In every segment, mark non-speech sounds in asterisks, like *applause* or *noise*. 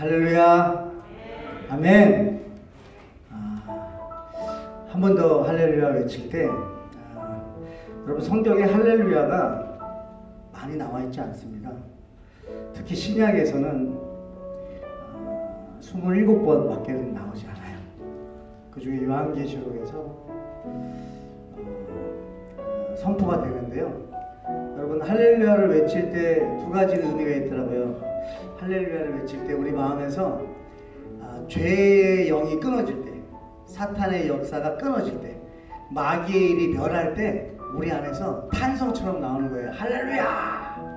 할렐루야. 아멘. 아, 한번 더 할렐루야 외칠 때, 아, 여러분 성경에 할렐루야가 많이 나와 있지 않습니다. 특히 신약에서는 아, 27번 밖에 나오지 않아요. 그 중에 요한계시록에서 어, 선포가 되는데요. 여러분 할렐루야를 외칠 때 두 가지 의미가 있더라고요. 할렐루야를 외칠 때 우리 마음에서 아, 죄의 영이 끊어질 때, 사탄의 역사가 끊어질 때, 마귀의 일이 멸할 때 우리 안에서 탄성처럼 나오는 거예요. 할렐루야!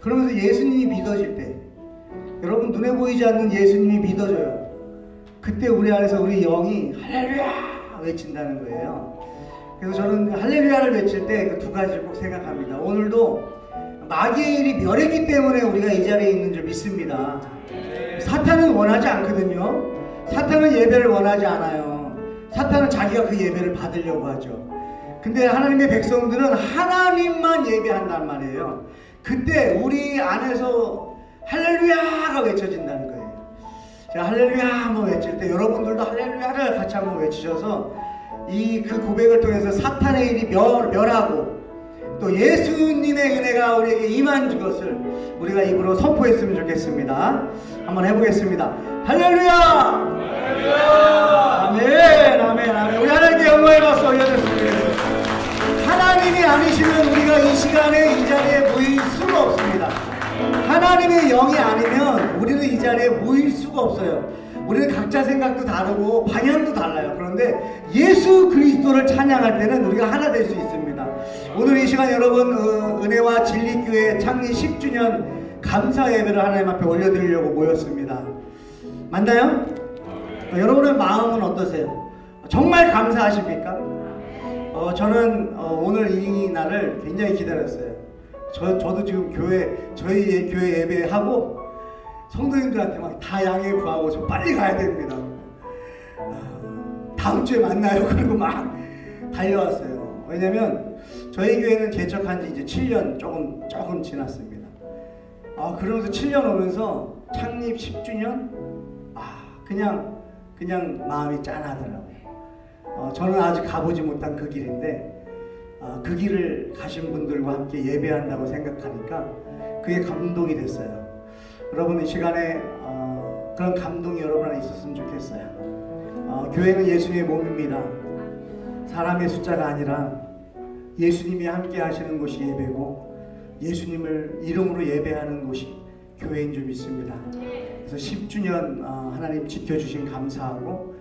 그러면서 예수님이 믿어질 때, 여러분 눈에 보이지 않는 예수님이 믿어져요. 그때 우리 안에서 우리 영이 할렐루야! 외친다는 거예요. 그래서 저는 할렐루야를 외칠 때 그 두 가지를 꼭 생각합니다. 오늘도 마귀의 일이 멸했기 때문에 우리가 이 자리에 있는 줄 믿습니다. 사탄은 원하지 않거든요. 사탄은 예배를 원하지 않아요. 사탄은 자기가 그 예배를 받으려고 하죠. 근데 하나님의 백성들은 하나님만 예배한단 말이에요. 그때 우리 안에서 할렐루야가 외쳐진다는 거예요. 자, 할렐루야 한번 외칠 때 여러분들도 할렐루야를 같이 한번 외치셔서 이 그 고백을 통해서 사탄의 일이 멸, 멸하고 또 예수님의 은혜가 우리에게 임한 것을 우리가 입으로 선포했으면 좋겠습니다. 한번 해보겠습니다. 할렐루야! 할렐루야! 아멘, 아멘, 아멘. 우리 하나님께 영광의 박수 올려드립니다. 하나님이 아니시면 우리가 이 시간에 이 자리에 모일 수가 없습니다. 하나님의 영이 아니면 우리는 이 자리에 모일 수가 없어요. 우리는 각자 생각도 다르고 방향도 달라요. 그런데 예수 그리스도를 찬양할 때는 우리가 하나 될 수 있습니다. 오늘 이 시간 여러분 어, 은혜와 진리교회 창립 10주년 감사 예배를 하나님 앞에 올려드리려고 모였습니다. 맞나요? 어, 여러분의 마음은 어떠세요? 정말 감사하십니까? 어, 저는 어, 오늘 이 날을 굉장히 기다렸어요. 저, 저도 지금 교회, 저희 교회 예배하고 성도님들한테 막 다 양해 구하고 좀 빨리 가야 됩니다. 아, 다음 주에 만나요. *laughs* 그리고 막 달려왔어요. 왜냐면 저희 교회는 개척한 지 이제 7년 조금, 조금 지났습니다. 아, 그러면서 7년 오면서 창립 10주년? 아, 그냥, 그냥 마음이 짠하더라고요. 어, 저는 아직 가보지 못한 그 길인데, 어, 그 길을 가신 분들과 함께 예배한다고 생각하니까 그게 감동이 됐어요. 여러분 이 시간에 어, 그런 감동이 여러분 안에 있었으면 좋겠어요. 어, 교회는 예수님의 몸입니다. 사람의 숫자가 아니라 예수님이 함께 하시는 곳이 예배고 예수님을 이름으로 예배하는 곳이 교회인 줄 믿습니다. 그래서 10주년 어, 하나님 지켜주신 감사하고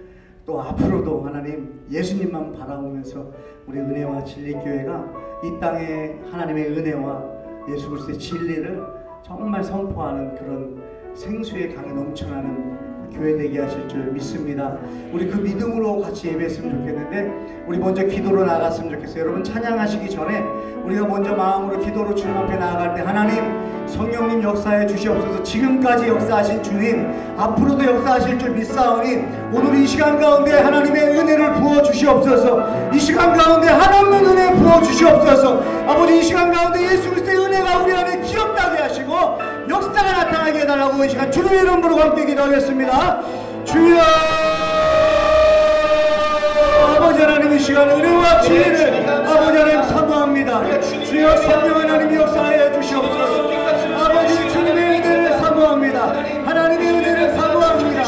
또 앞으로도 하나님 예수님만 바라보면서 우리 은혜와 진리교회가 이 땅에 하나님의 은혜와 예수 그리스도의 진리를 정말 선포하는 그런 생수의 강에 넘쳐나는 교회 되게 하실 줄 믿습니다. 우리 그 믿음으로 같이 예배했으면 좋겠는데 우리 먼저 기도로 나갔으면 좋겠어요. 여러분 찬양하시기 전에 우리가 먼저 마음으로 기도로 주님 앞에 나아갈 때 하나님 성령님 역사해 주시옵소서 지금까지 역사하신 주님 앞으로도 역사하실 줄 믿사오니 오늘 이 시간 가운데 하나님의 은혜를 부어 주시옵소서 이 시간 가운데 하나님의 은혜 부어 주시옵소서 아버지 이 시간 가운데 예수 그리스도의 은혜가 우리 안에 기억나게 역사가 나타나게 해달라고 이 시간 주님의 이름으로 함께 기도하겠습니다. 주여! 아버지 하나님 이 시간 은혜와 진리를 아버지 하나님 사모합니다. 주여 성령 하나님 역사해 주시옵소서. 아버지 주님의 은혜를 사모합니다. 하나님의 은혜를 사모합니다.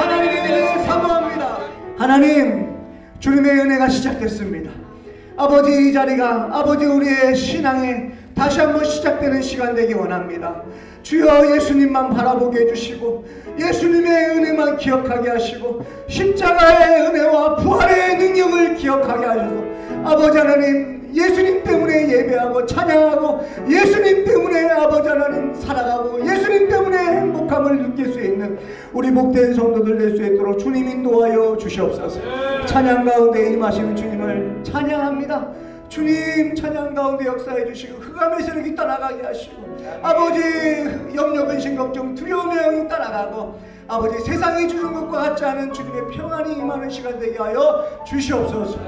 하나님의 은혜를 사모합니다. 하나님 주님의 은혜가 시작됐습니다. 아버지 이 자리가 아버지 우리의 신앙에 다시 한번 시작되는 시간 되기 원합니다. 주여 예수님만 바라보게 해주시고 예수님의 은혜만 기억하게 하시고 십자가의 은혜와 부활의 능력을 기억하게 하셔서 아버지 하나님 예수님 때문에 예배하고 찬양하고 예수님 때문에 아버지 하나님 살아가고 예수님 때문에 행복함을 느낄 수 있는 우리 목된 성도들 될 수 있도록 주님 인도하여 주시옵소서. 찬양 가운데 임하시는 주님을 찬양합니다 주님 찬양 가운데 역사해 주시고 흑암의 세력이 떠나가게 하시고 아버지 염려 근심 걱정 두려움의 영이 떠나가고 아버지 세상이 주는 것과 같지 않은 주님의 평안이 임하는 시간 되게 하여 주시옵소서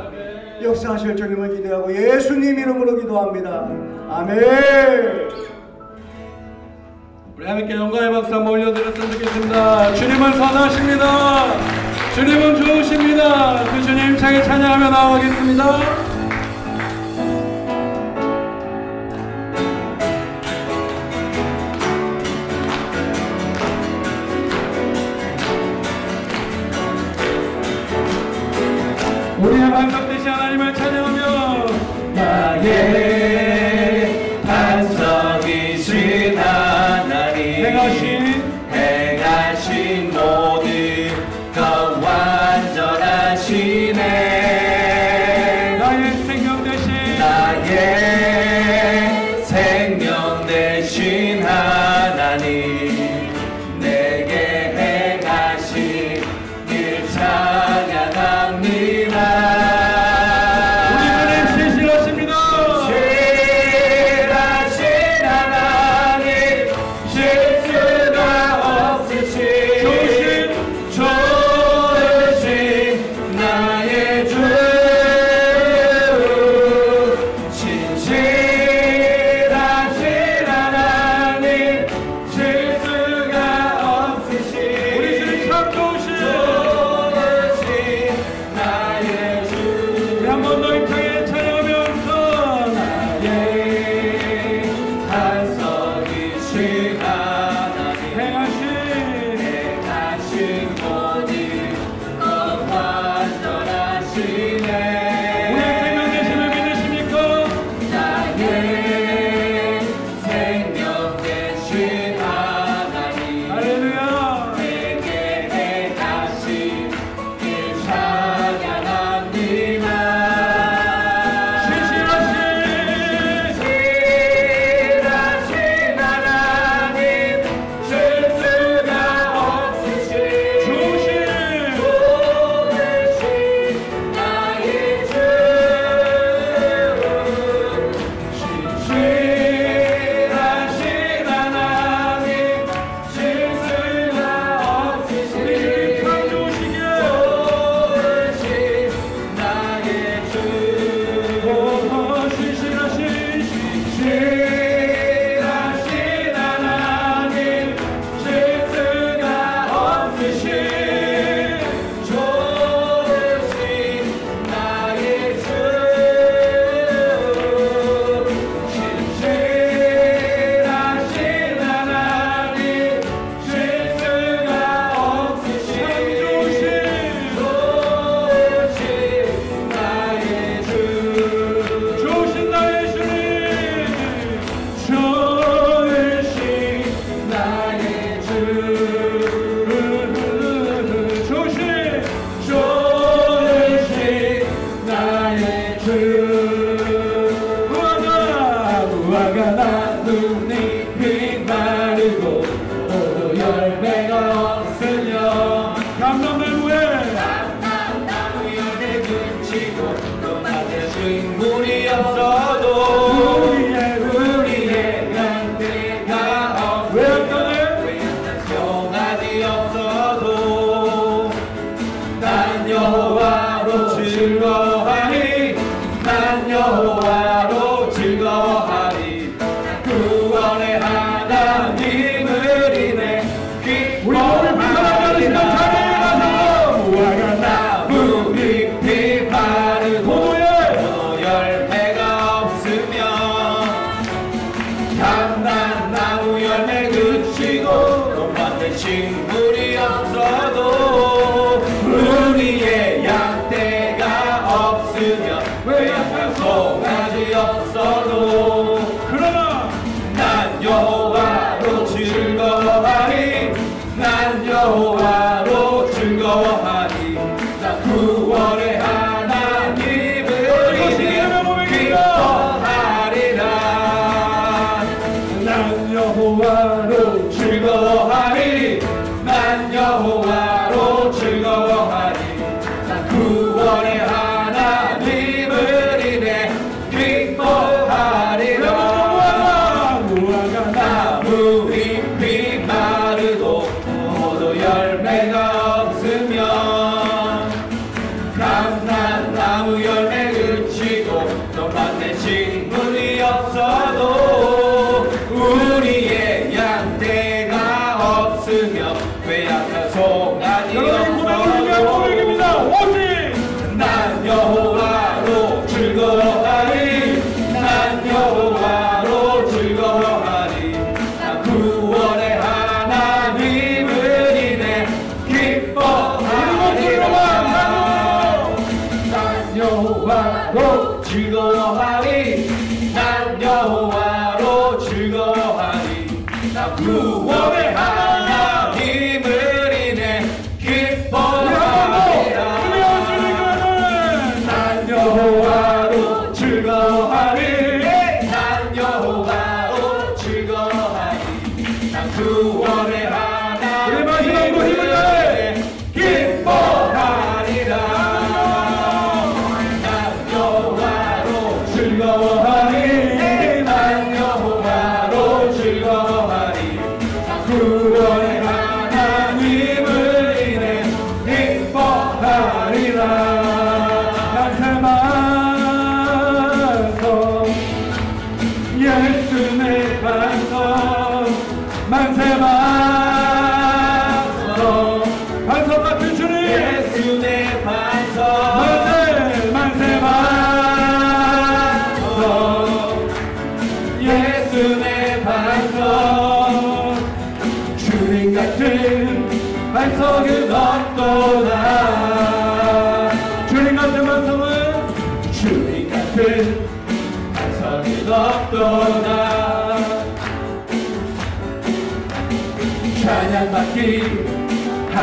역사하실 주님을 기대하고 예수님 이름으로 기도합니다 아멘 우리 함께 영광의 박수 한번 올려드렸으면 좋겠습니다. 주님은 선하십니다. 주님은 좋으십니다. 그 주님 차게 찬양하며 나아가겠습니다.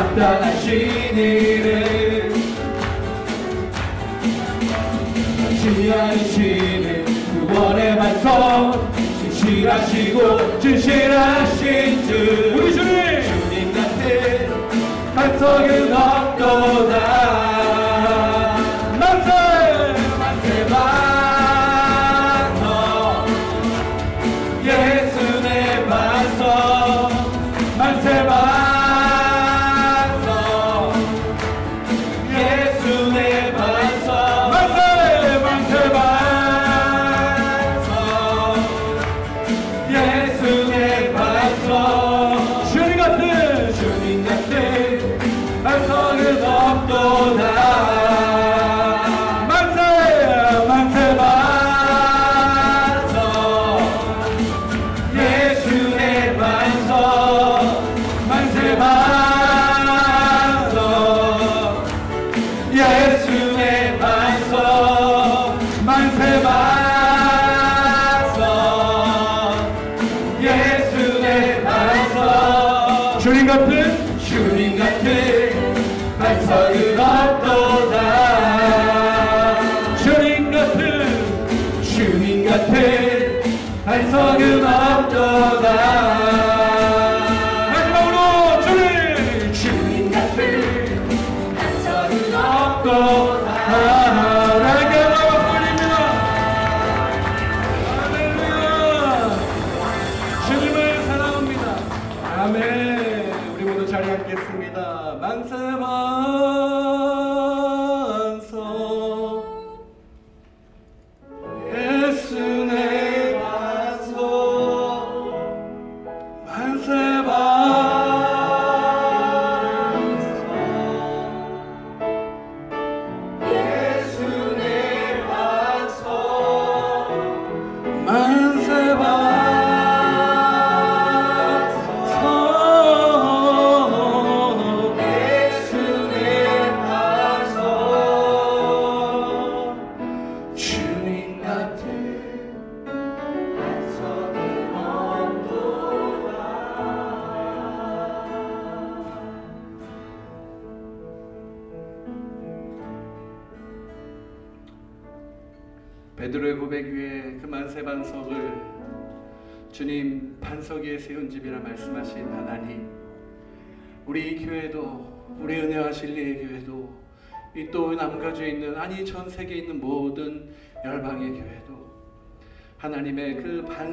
합당하신 이를 진리하시는 구원의 반성 진실하시고 진실하신 주. 우리 주님! 주님 같은 반성은 없도다.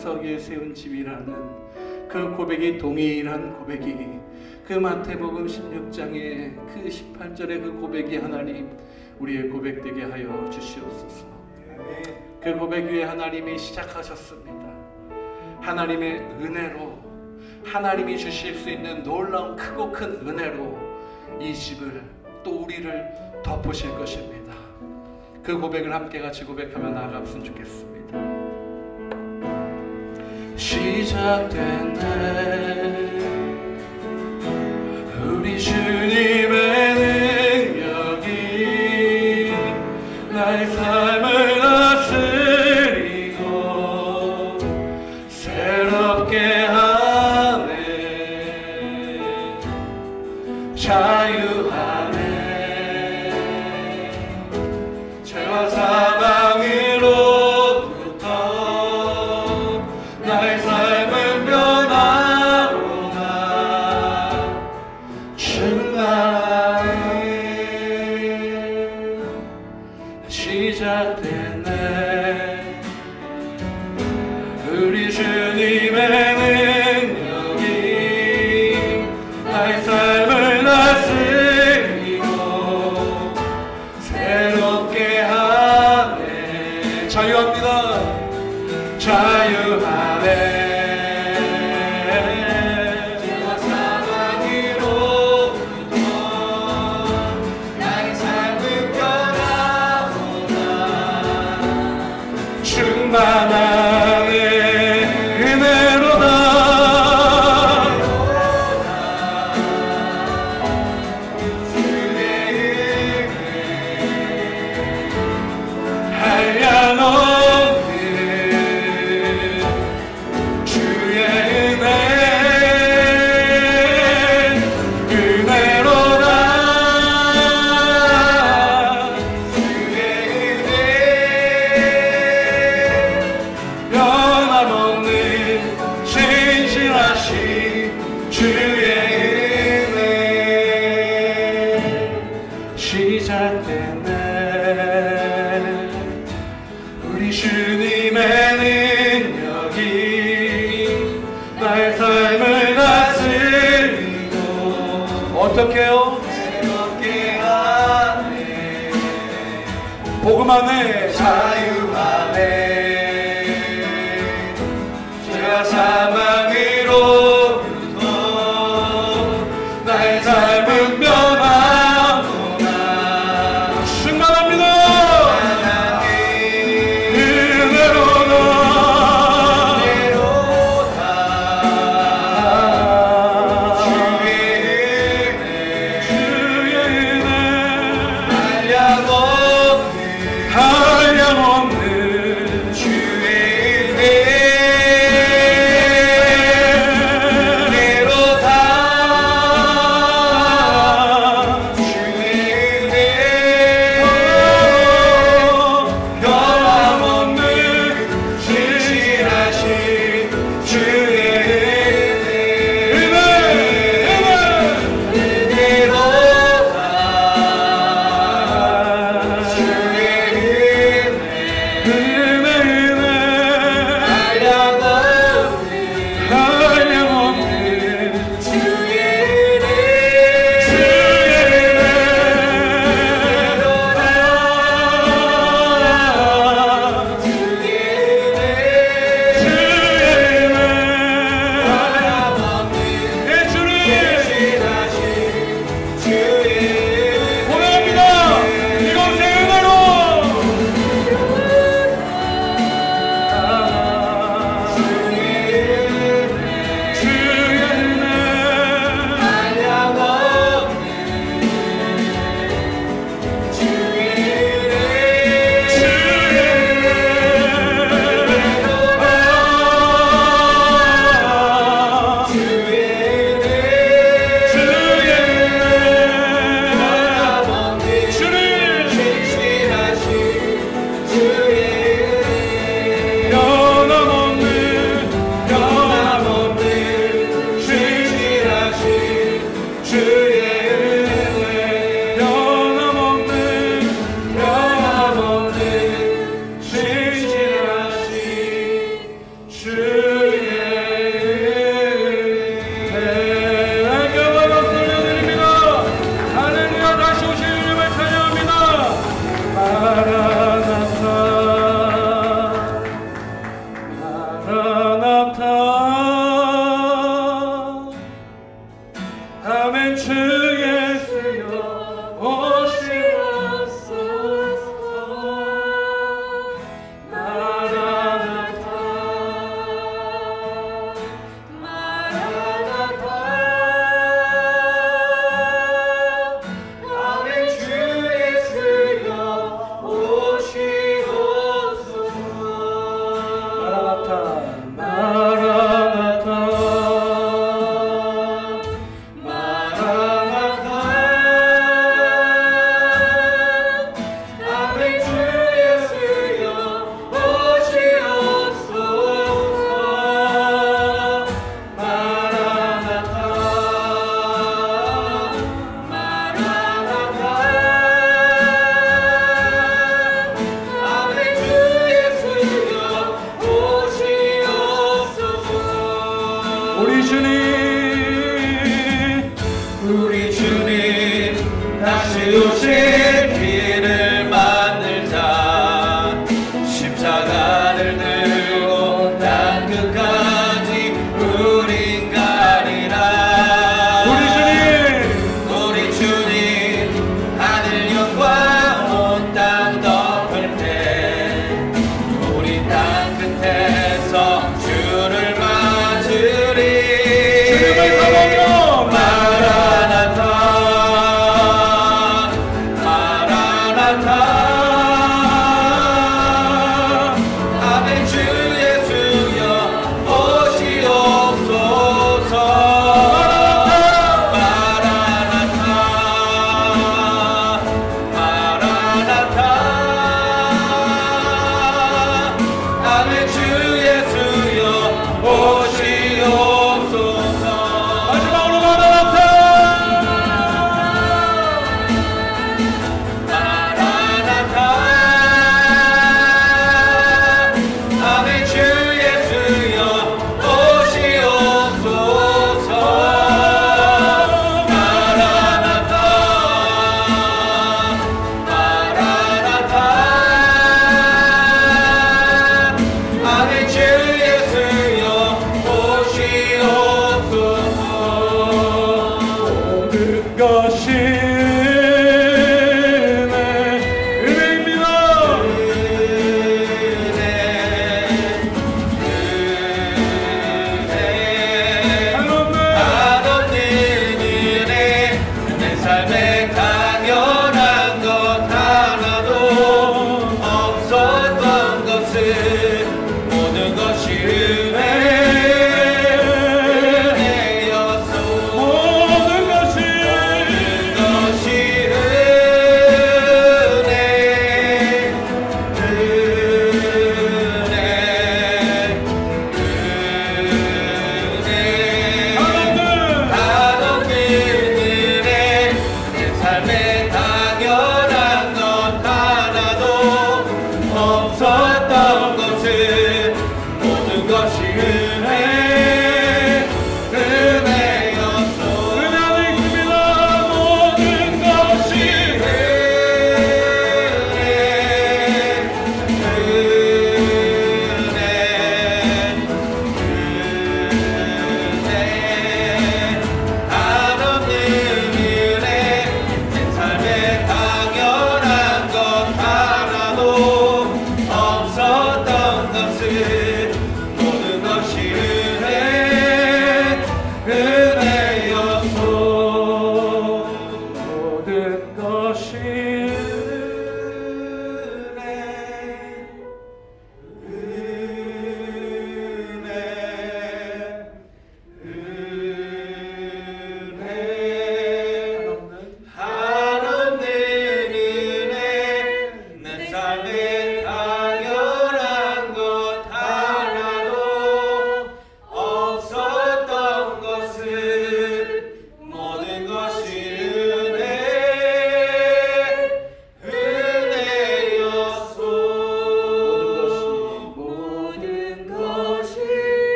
반석에 세운 집이라는 그 고백이 동일한 고백이 그 마태복음 16장에 그 18절에 그 고백이 하나님 우리의 고백되게 하여 주시옵소서. 그 고백 위에 하나님이 시작하셨습니다. 하나님의 은혜로 하나님이 주실 수 있는 놀라운 크고 큰 은혜로 이 집을 또 우리를 덮으실 것입니다. 그 고백을 함께 같이 고백하며 나아갔으면 좋겠습니다. 시작됐네. 우리 주님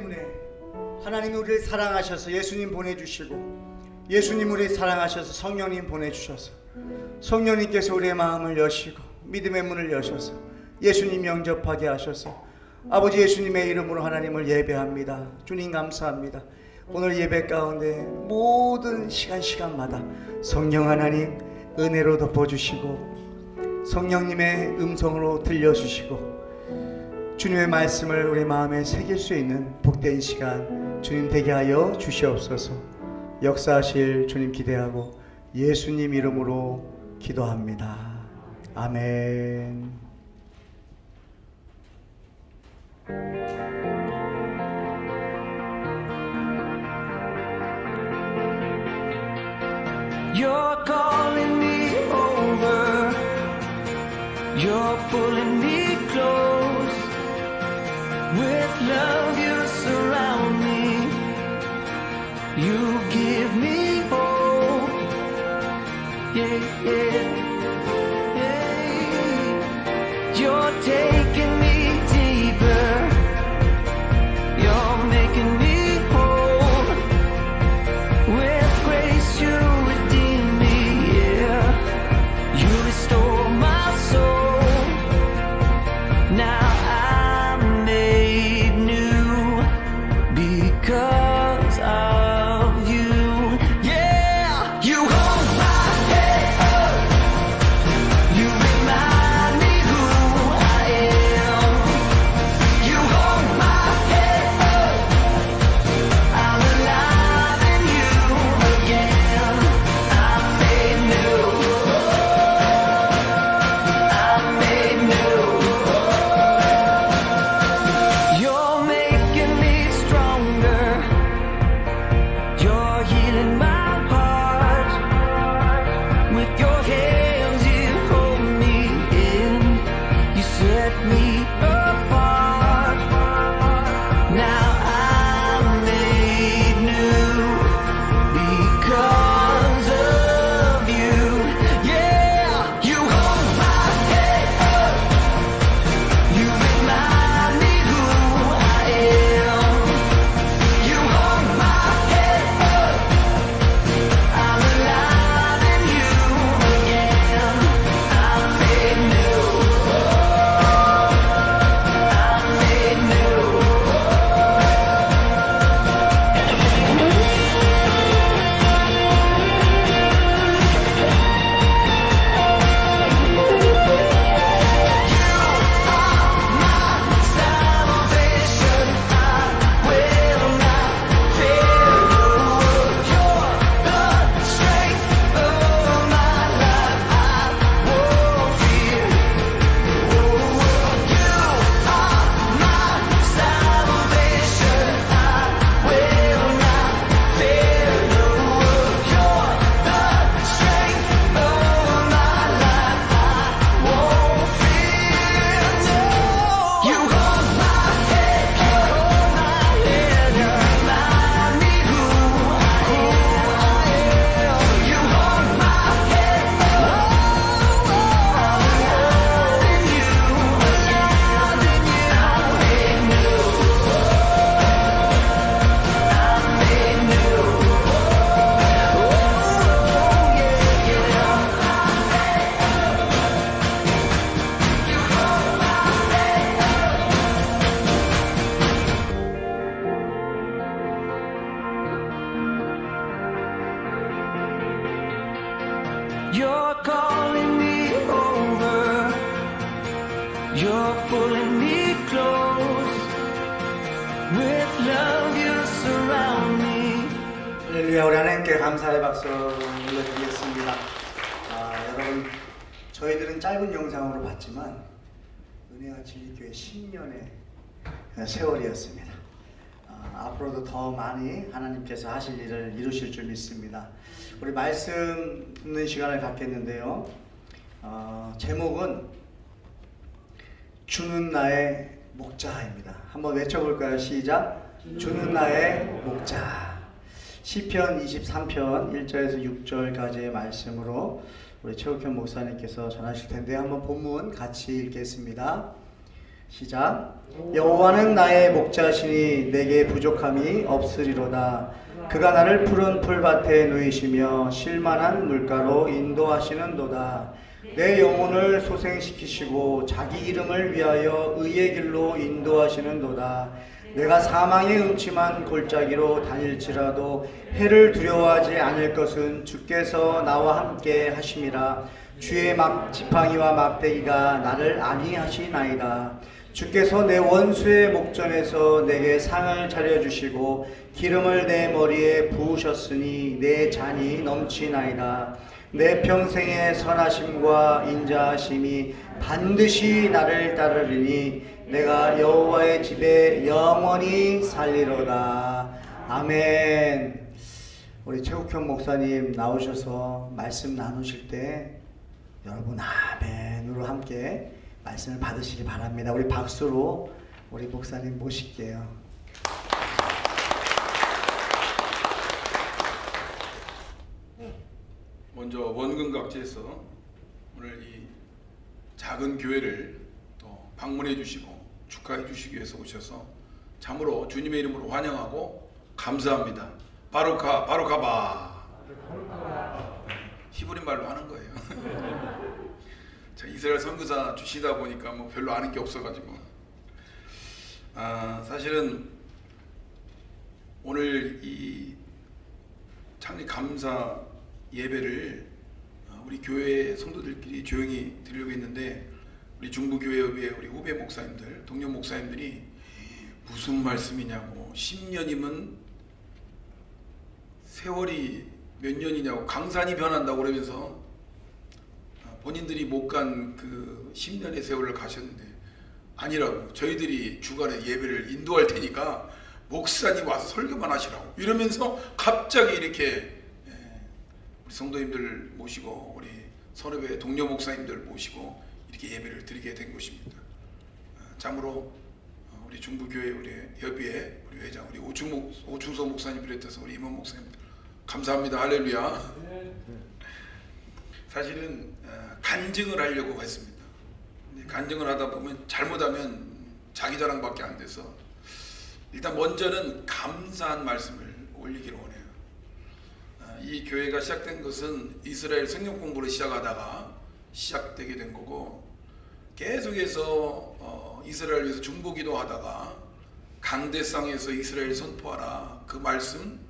때문에 하나님이 우리를 사랑하셔서 예수님 보내주시고 예수님 우리 사랑하셔서 성령님 보내주셔서 성령님께서 우리의 마음을 여시고 믿음의 문을 여셔서 예수님 영접하게 하셔서 아버지 예수님의 이름으로 하나님을 예배합니다. 주님 감사합니다. 오늘 예배 가운데 모든 시간 시간마다 성령 하나님 은혜로 덮어주시고 성령님의 음성으로 들려주시고 주님의 말씀을 우리 마음에 새길 수 있는 복된 시간 주님 되게 하여 주시옵소서 역사하실 주님 기대하고 예수님 이름으로 기도합니다. 아멘. With love, you surround me. You give me hope. Yeah, yeah, yeah. You're taking 말씀 듣는 시간을 갖겠는데요. 어, 제목은 주는 나의 목자입니다. 한번 외쳐볼까요? 시작. 주는 나의 목자. 시편 23편 1절에서 6절까지의 말씀으로 우리 최욱현 목사님께서 전하실 텐데 한번 본문 같이 읽겠습니다. 시작. 여호와는 나의 목자시니 내게 부족함이 없으리로다. 그가 나를 푸른 풀밭에 누이시며 실만한 물가로 인도하시는도다. 내 영혼을 소생시키시고 자기 이름을 위하여 의의 길로 인도하시는도다. 내가 사망의 음침한 골짜기로 다닐지라도 해를 두려워하지 않을 것은 주께서 나와 함께 하심이라 주의 막 지팡이와 막대기가 나를 안위하시나이다 주께서 내 원수의 목전에서 내게 상을 차려주시고 기름을 내 머리에 부으셨으니 내 잔이 넘치나이다 내 평생의 선하심과 인자하심이 반드시 나를 따르리니 내가 여호와의 집에 영원히 살리로다. 아멘. 우리 최국형 목사님 나오셔서 말씀 나누실 때 여러분 아멘으로 함께 말씀을 받으시기 바랍니다. 우리 박수로 우리 목사님 모실게요. 먼저 원근각지에서 오늘 이 작은 교회를 또 방문해 주시고 축하해 주시기 위해서 오셔서 참으로 주님의 이름으로 환영하고 감사합니다. 바로카 바로카바 네, 히브리 말로 하는 거예요. *laughs* 자, 이스라엘 선교사 주시다 보니까 뭐 별로 아는 게 없어가지고. 아, 사실은 오늘 이 창립 감사 예배를 어, 우리 교회 성도들끼리 조용히 드리려고 했는데 우리 중부교회협의회 우리 후배 목사님들, 동료 목사님들이 무슨 말씀이냐고 10년이면 세월이 몇 년이냐고 강산이 변한다고 그러면서 어, 본인들이 못 간 그 10년의 세월을 가셨는데 아니라고 저희들이 주간에 예배를 인도할 테니까 목사님 와서 설교만 하시라고 이러면서 갑자기 이렇게 예, 우리 성도님들 모시고 우리 선후배 동료 목사님들 모시고 이렇게 예배를 드리게 된 것입니다. 어, 참으로 어, 우리 중부교회 우리 협의회 우리 회장 우리 오충목 오충서 목사님 비롯해서 우리 임원 목사님 감사합니다 할렐루야. 사실은 어, 간증을 하려고 했습니다. 간증을 하다 보면 잘못하면 자기 자랑밖에 안 돼서 일단 먼저는 감사한 말씀을 올리기를 원해요. 아, 이 교회가 시작된 것은 이스라엘 성경 공부를 시작하다가 시작되게 된 거고 계속해서 어, 이스라엘 위해서 중보기도 하다가 강대상에서 이스라엘 선포하라 그 말씀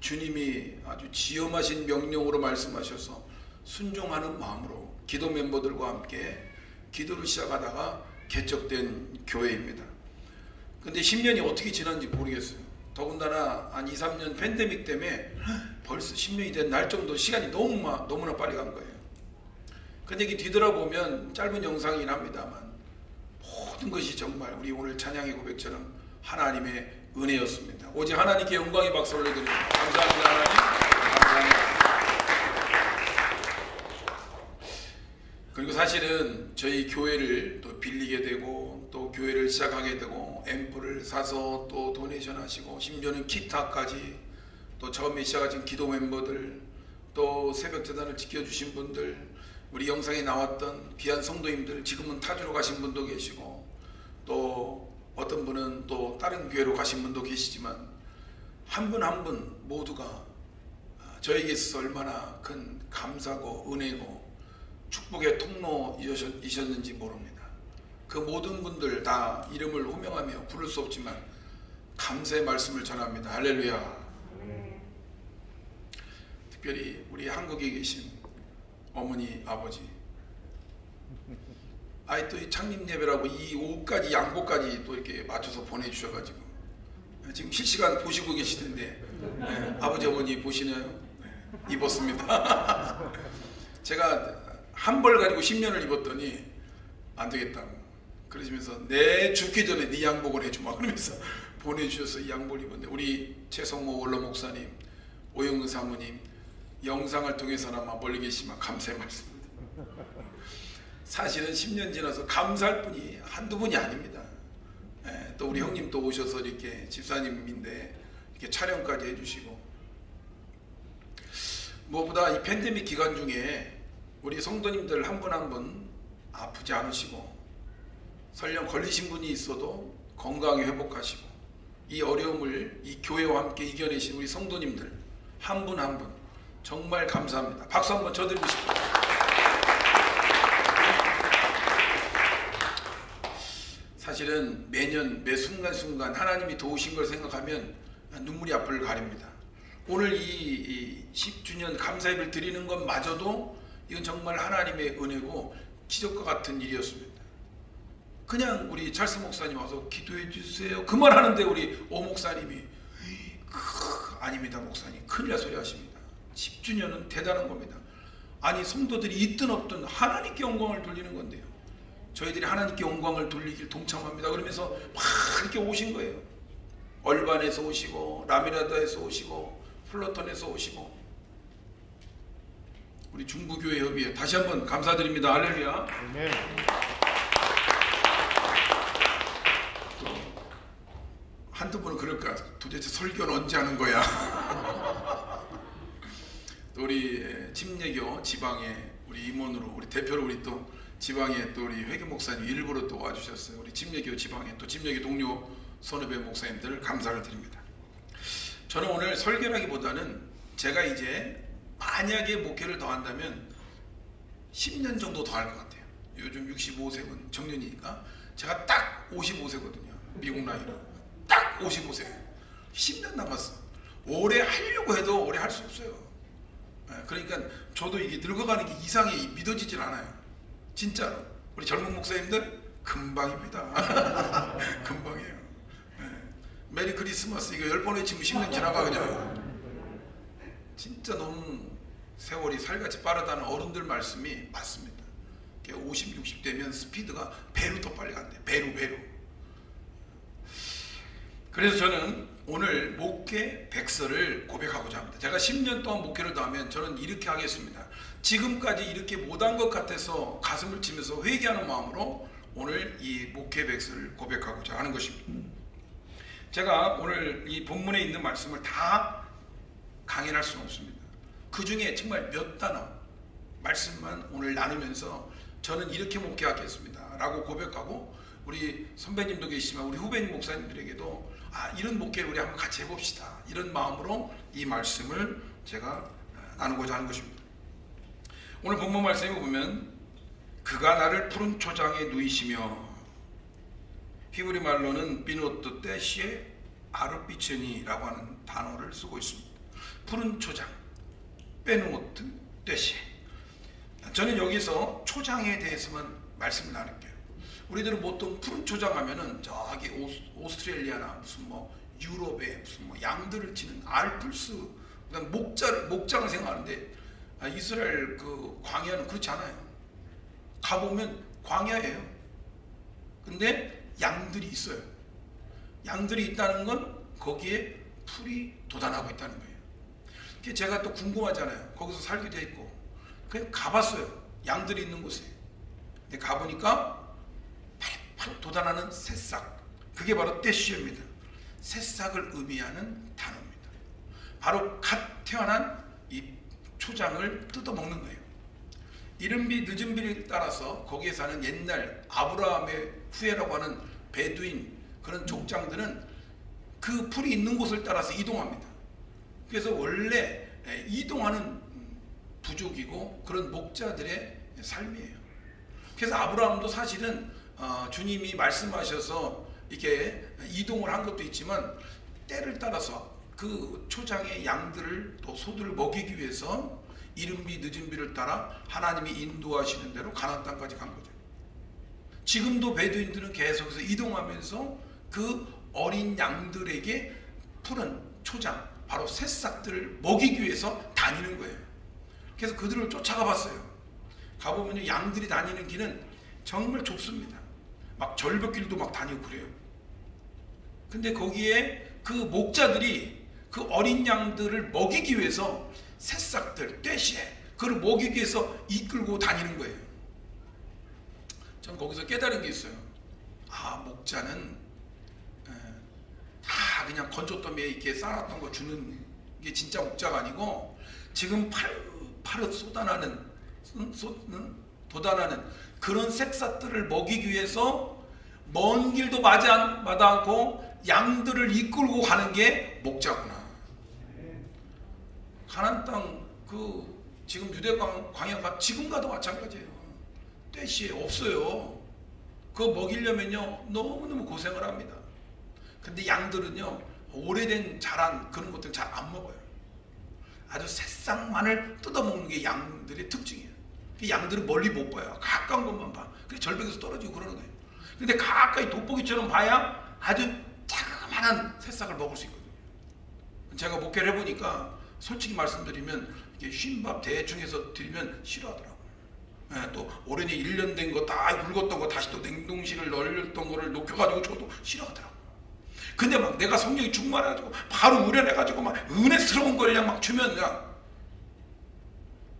주님이 아주 지엄하신 명령으로 말씀하셔서 순종하는 마음으로 기도 멤버들과 함께 기도를 시작하다가 개척된 교회입니다. 근데 10년이 어떻게 지났는지 모르겠어요. 더군다나 한 2, 3년 팬데믹 때문에 벌써 10년이 된 날 정도 시간이 너무 마, 너무나 빨리 간 거예요. 근데 이게 뒤돌아보면 짧은 영상이긴 합니다만 모든 것이 정말 우리 오늘 찬양의 고백처럼 하나님의 은혜였습니다. 오직 하나님께 영광의 박수 올려드립니다. 감사합니다 하나님. 감사합니다. 그리고 사실은 저희 교회를 또 빌리게 되고 또 교회를 시작하게 되고 앰프를 사서 또 도네이션 하시고 심지어는 기타까지 또 처음에 시작하신 기도 멤버들 또 새벽 재단을 지켜주신 분들 우리 영상에 나왔던 귀한 성도님들 지금은 타주로 가신 분도 계시고 또 어떤 분은 또 다른 교회로 가신 분도 계시지만 한 분 한분 모두가 아, 저에게 있어서 얼마나 큰 감사고 은혜고 축복의 통로이셨는지 모릅니다. 그 모든 분들 다 이름을 호명하며 부를 수 없지만 감사의 말씀을 전합니다. 할렐루야. 특별히 우리 한국에 계신 어머니, 아버지 아이 또 이 창립 예배라고 이 옷까지 양복까지 또 이렇게 맞춰서 보내주셔가지고 지금 실시간 보시고 계시는데 예, 아버지 어머니 보시나요? 예, 입었습니다. *laughs* 제가 한 벌 가지고 10년을 입었더니 안 되겠다고 그러시면서 내 죽기 전에 네 양복을 해주마 그러면서 *laughs* 보내주셔서 이 양복을 입었는데 우리 최성모 원로 목사님 오영근 사모님 영상을 통해서나마 멀리 계시지만 감사의 말씀입니다. 사실은 10년 지나서 감사할 분이 한두 분이 아닙니다. 예, 또 우리 형님 또 오셔서 이렇게 집사님인데 이렇게 촬영까지 해주시고 무엇보다 이 팬데믹 기간 중에 우리 성도님들 한 분 한 분 아프지 않으시고 설령 걸리신 분이 있어도 건강히 회복하시고 이 어려움을 이 교회와 함께 이겨내신 우리 성도님들 한 분 한 분 정말 감사합니다. 박수 한번 쳐드리고 싶습니다. 사실은 매년 매 순간순간 하나님이 도우신 걸 생각하면 눈물이 앞을 가립니다. 오늘 이, 이 10주년 감사 예배를 드리는 것마저도 이건 정말 하나님의 은혜고 기적과 같은 일이었습니다. 그냥 우리 찰스 목사님 와서 기도해 주세요. 그 말 하는데 우리 오 목사님이 크, 아닙니다 목사님 큰일 날 소리 하십니다. 10주년은 대단한 겁니다. 아니 성도들이 있든 없든 하나님께 영광을 돌리는 건데요. 저희들이 하나님께 영광을 돌리길 동참합니다. 그러면서 막 이렇게 오신 거예요. 얼반에서 오시고 라미라다에서 오시고 플러턴에서 오시고 우리 중부교회 협의회 다시 한번 감사드립니다. 할렐루야. 또 한두 분은 그럴까 도대체 설교는 언제 하는 거야? *laughs* 또 우리 침례교 지방에 우리 임원으로 우리 대표로 우리 또 지방에 또 우리 회계 목사님 일부러 또 와주셨어요. 우리 침례교 지방에 또 침례교 동료 선후배 목사님들을 감사를 드립니다. 저는 오늘 설교라기보다는 제가 이제 만약에 목회를 더 한다면 10년 정도 더 할 것 같아요. 요즘 65세군 청년이니까 제가 딱 55세거든요. 미국 나이로 딱 55세. 10년 남았어. 오래 하려고 해도 오래 할 수 없어요. 예, 그러니까 저도 이게 늙어가는 게 이상이 믿어지질 않아요. 진짜로 우리 젊은 목사님들 금방입니다. *laughs* 금방이에요. 예. 메리 크리스마스 이거 열 번 외치면 10년 지나가 그냥. 진짜 너무 세월이 살같이 빠르다는 어른들 말씀이 맞습니다. 50, 60대면 스피드가 배로 더 빨리 간대. 배로 배로. 그래서 저는 오늘 목회 백서를 고백하고자 합니다. 제가 10년 동안 목회를 더 하면 저는 이렇게 하겠습니다. 지금까지 이렇게 못한 것 같아서 가슴을 치면서 회개하는 마음으로 오늘 이 목회 백서를 고백하고자 하는 것입니다. 제가 오늘 이 본문에 있는 말씀을 다 강연할 수는 없습니다. 그 중에 정말 몇 단어 말씀만 오늘 나누면서 저는 이렇게 목회하겠습니다. 라고 고백하고 우리 선배님도 계시지만 우리 후배님 목사님들에게도 아 이런 목회를 우리 한번 같이 해봅시다. 이런 마음으로 이 말씀을 제가 나누고자 하는 것입니다. 오늘 본문 말씀에 보면 그가 나를 푸른 초장에 누이시며 히브리 말로는 비노트 떼시에 아르비체니라고 하는 단어를 쓰고 있습니다. 푸른 초장, 빼누모트 떼시. 저는 여기서 초장에 대해서만 말씀을 나눌게요. 우리들은 보통 푸른 초장 하면은 저기 오스 트레일리아나 무슨 뭐 유럽에 무슨 뭐 양들을 치는 그다음 목자를 목장을 생각하는데 아, 이스라엘 그 광야는 그렇지 않아요. 가보면 광야예요. 근데 양들이 있어요. 양들이 있다는 건 거기에 풀이 돋아나고 있다는 거예요. 제가 또 궁금하잖아요. 거기서 살기도 했고. 그냥 가봤어요. 양들이 있는 곳에. 근데 가보니까 팔팔 돋아나는 새싹. 그게 바로 떼쉬입니다. 새싹을 의미하는 단어입니다. 바로 갓 태어난 이 초장을 뜯어먹는 거예요. 이른비 늦은비를 따라서 거기에 사는 옛날 아브라함의 후예라고 하는 베두인 그런 족장들은 그 풀이 있는 곳을 따라서 이동합니다. 그래서 원래 이동하는 부족이고 그런 목자들의 삶이에요. 그래서 아브라함도 사실은 어, 주님이 말씀하셔서 이렇게 이동을 한 것도 있지만 때를 따라서 그 초장의 양들을 또 소들을 먹이기 위해서 이른비 늦은비를 따라 하나님이 인도하시는 대로 가나안 땅까지 간 거죠. 지금도 베두인들은 계속해서 이동하면서 그 어린 양들에게 푸른 초장, 바로 새싹들을 먹이기 위해서 다니는 거예요. 그래서 그들을 쫓아가 봤어요. 가보면 양들이 다니는 길은 정말 좁습니다. 막 절벽길도 막 다니고 그래요. 근데 거기에 그 목자들이 그 어린 양들을 먹이기 위해서 새싹들, 떼시에 그를 먹이기 위해서 이끌고 다니는 거예요. 전 거기서 깨달은 게 있어요. 아, 목자는 에, 다 그냥 건조더미에 이렇게 쌓았던 거 주는 게 진짜 목자가 아니고 지금 팔, 파릇 쏟아나는 쏟- 쏟- 응? 돋아나는 그런 새싹들을 먹이기 위해서 먼 길도 마지 않- 마다 않고 양들을 이끌고 가는 게 목자구나. 가난 땅 그 지금 유대 광- 광야가 지금 가도 마찬가지예요. 떼시 없어요. 그거 먹이려면요 너무너무 고생을 합니다. 근데 양들은요 오래된 자란 그런 것들 잘 안 먹어요. 아주 새싹만을 뜯어먹는 게 양들의 특징이에요. 그 양들은 멀리 못 봐요. 가까운 것만 봐. 그래서 절벽에서 떨어지고 그러는 거예요. 근데 가까이 돋보기처럼 봐야 아주 자그마한 새싹을 먹을 수 있거든요. 제가 목회를 해보니까 솔직히 말씀드리면 이게 쉰밥 대충 해서 드리면 싫어하더라고요. 예, 또 오랜 1년 된 거 다 굵었던 거 다시 또 냉동실을 널렸던 거를 녹여가지고 줘도 싫어하더라고요. 근데 막 내가 성령이 충만해가지고 바로 우려내가지고 막 은혜스러운 걸 그냥 막 주면 그냥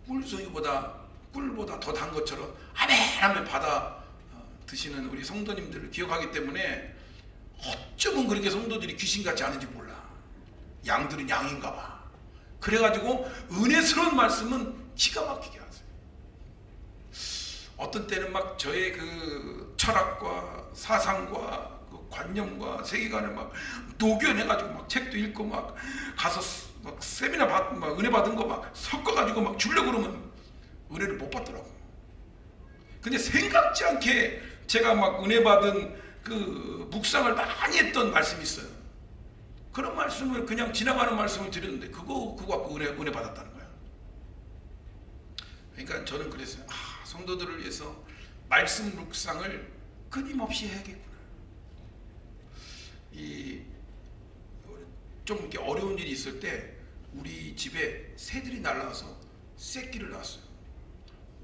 꿀송이보다 꿀보다 더 단 것처럼 아멘 하면 받아 어, 드시는 우리 성도님들을 기억하기 때문에 어쩌면 그렇게 성도들이 귀신 같지 않은지 몰라. 양들은 양인가 봐. 그래가지고 은혜스러운 말씀은 기가 막히게 하세요. 어떤 때는 막 저의 그 철학과 사상과 그 관념과 세계관을 막 녹여내가지고 막 책도 읽고 막 가서 스- 막 세미나 받, 막 은혜 받은 거 막 섞어가지고 막 주려고 그러면 은혜를 못 받더라고. 근데 생각지 않게 제가 막 은혜 받은 그 묵상을 많이 했던 말씀이 있어요. 그런 말씀을 그냥 지나가는 말씀을 드렸는데 그거 그거 갖고 은혜 은혜 받았다는 거야. 그러니까 저는 그랬어요. 아, 성도들을 위해서 말씀 묵상을 끊임없이 해야겠구나. 이 좀 이렇게 어려운 일이 있을 때 우리 집에 새들이 날라와서 새끼를 낳았어요.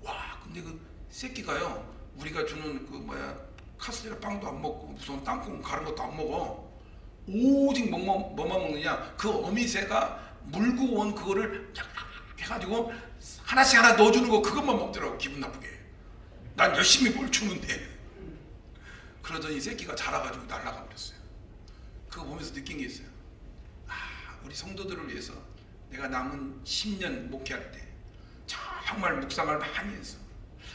와, 근데 그 새끼가요, 우리가 주는 그 뭐야 카스테라 빵도 안 먹고 무슨 땅콩 가른 것도 안 먹어. 오직 뭐만, 뭐만 먹느냐? 그 어미새가 물고 온 그거를 쫙 해가지고 하나씩 하나 넣어주는 거 그것만 먹더라고 기분 나쁘게. 난 열심히 뭘 주는데. 그러더니 이 새끼가 자라가지고 날아가 버렸어요. 그거 보면서 느낀 게 있어요. 아, 우리 성도들을 위해서 내가 남은 10년 목회할 때 정말 묵상을 많이 해서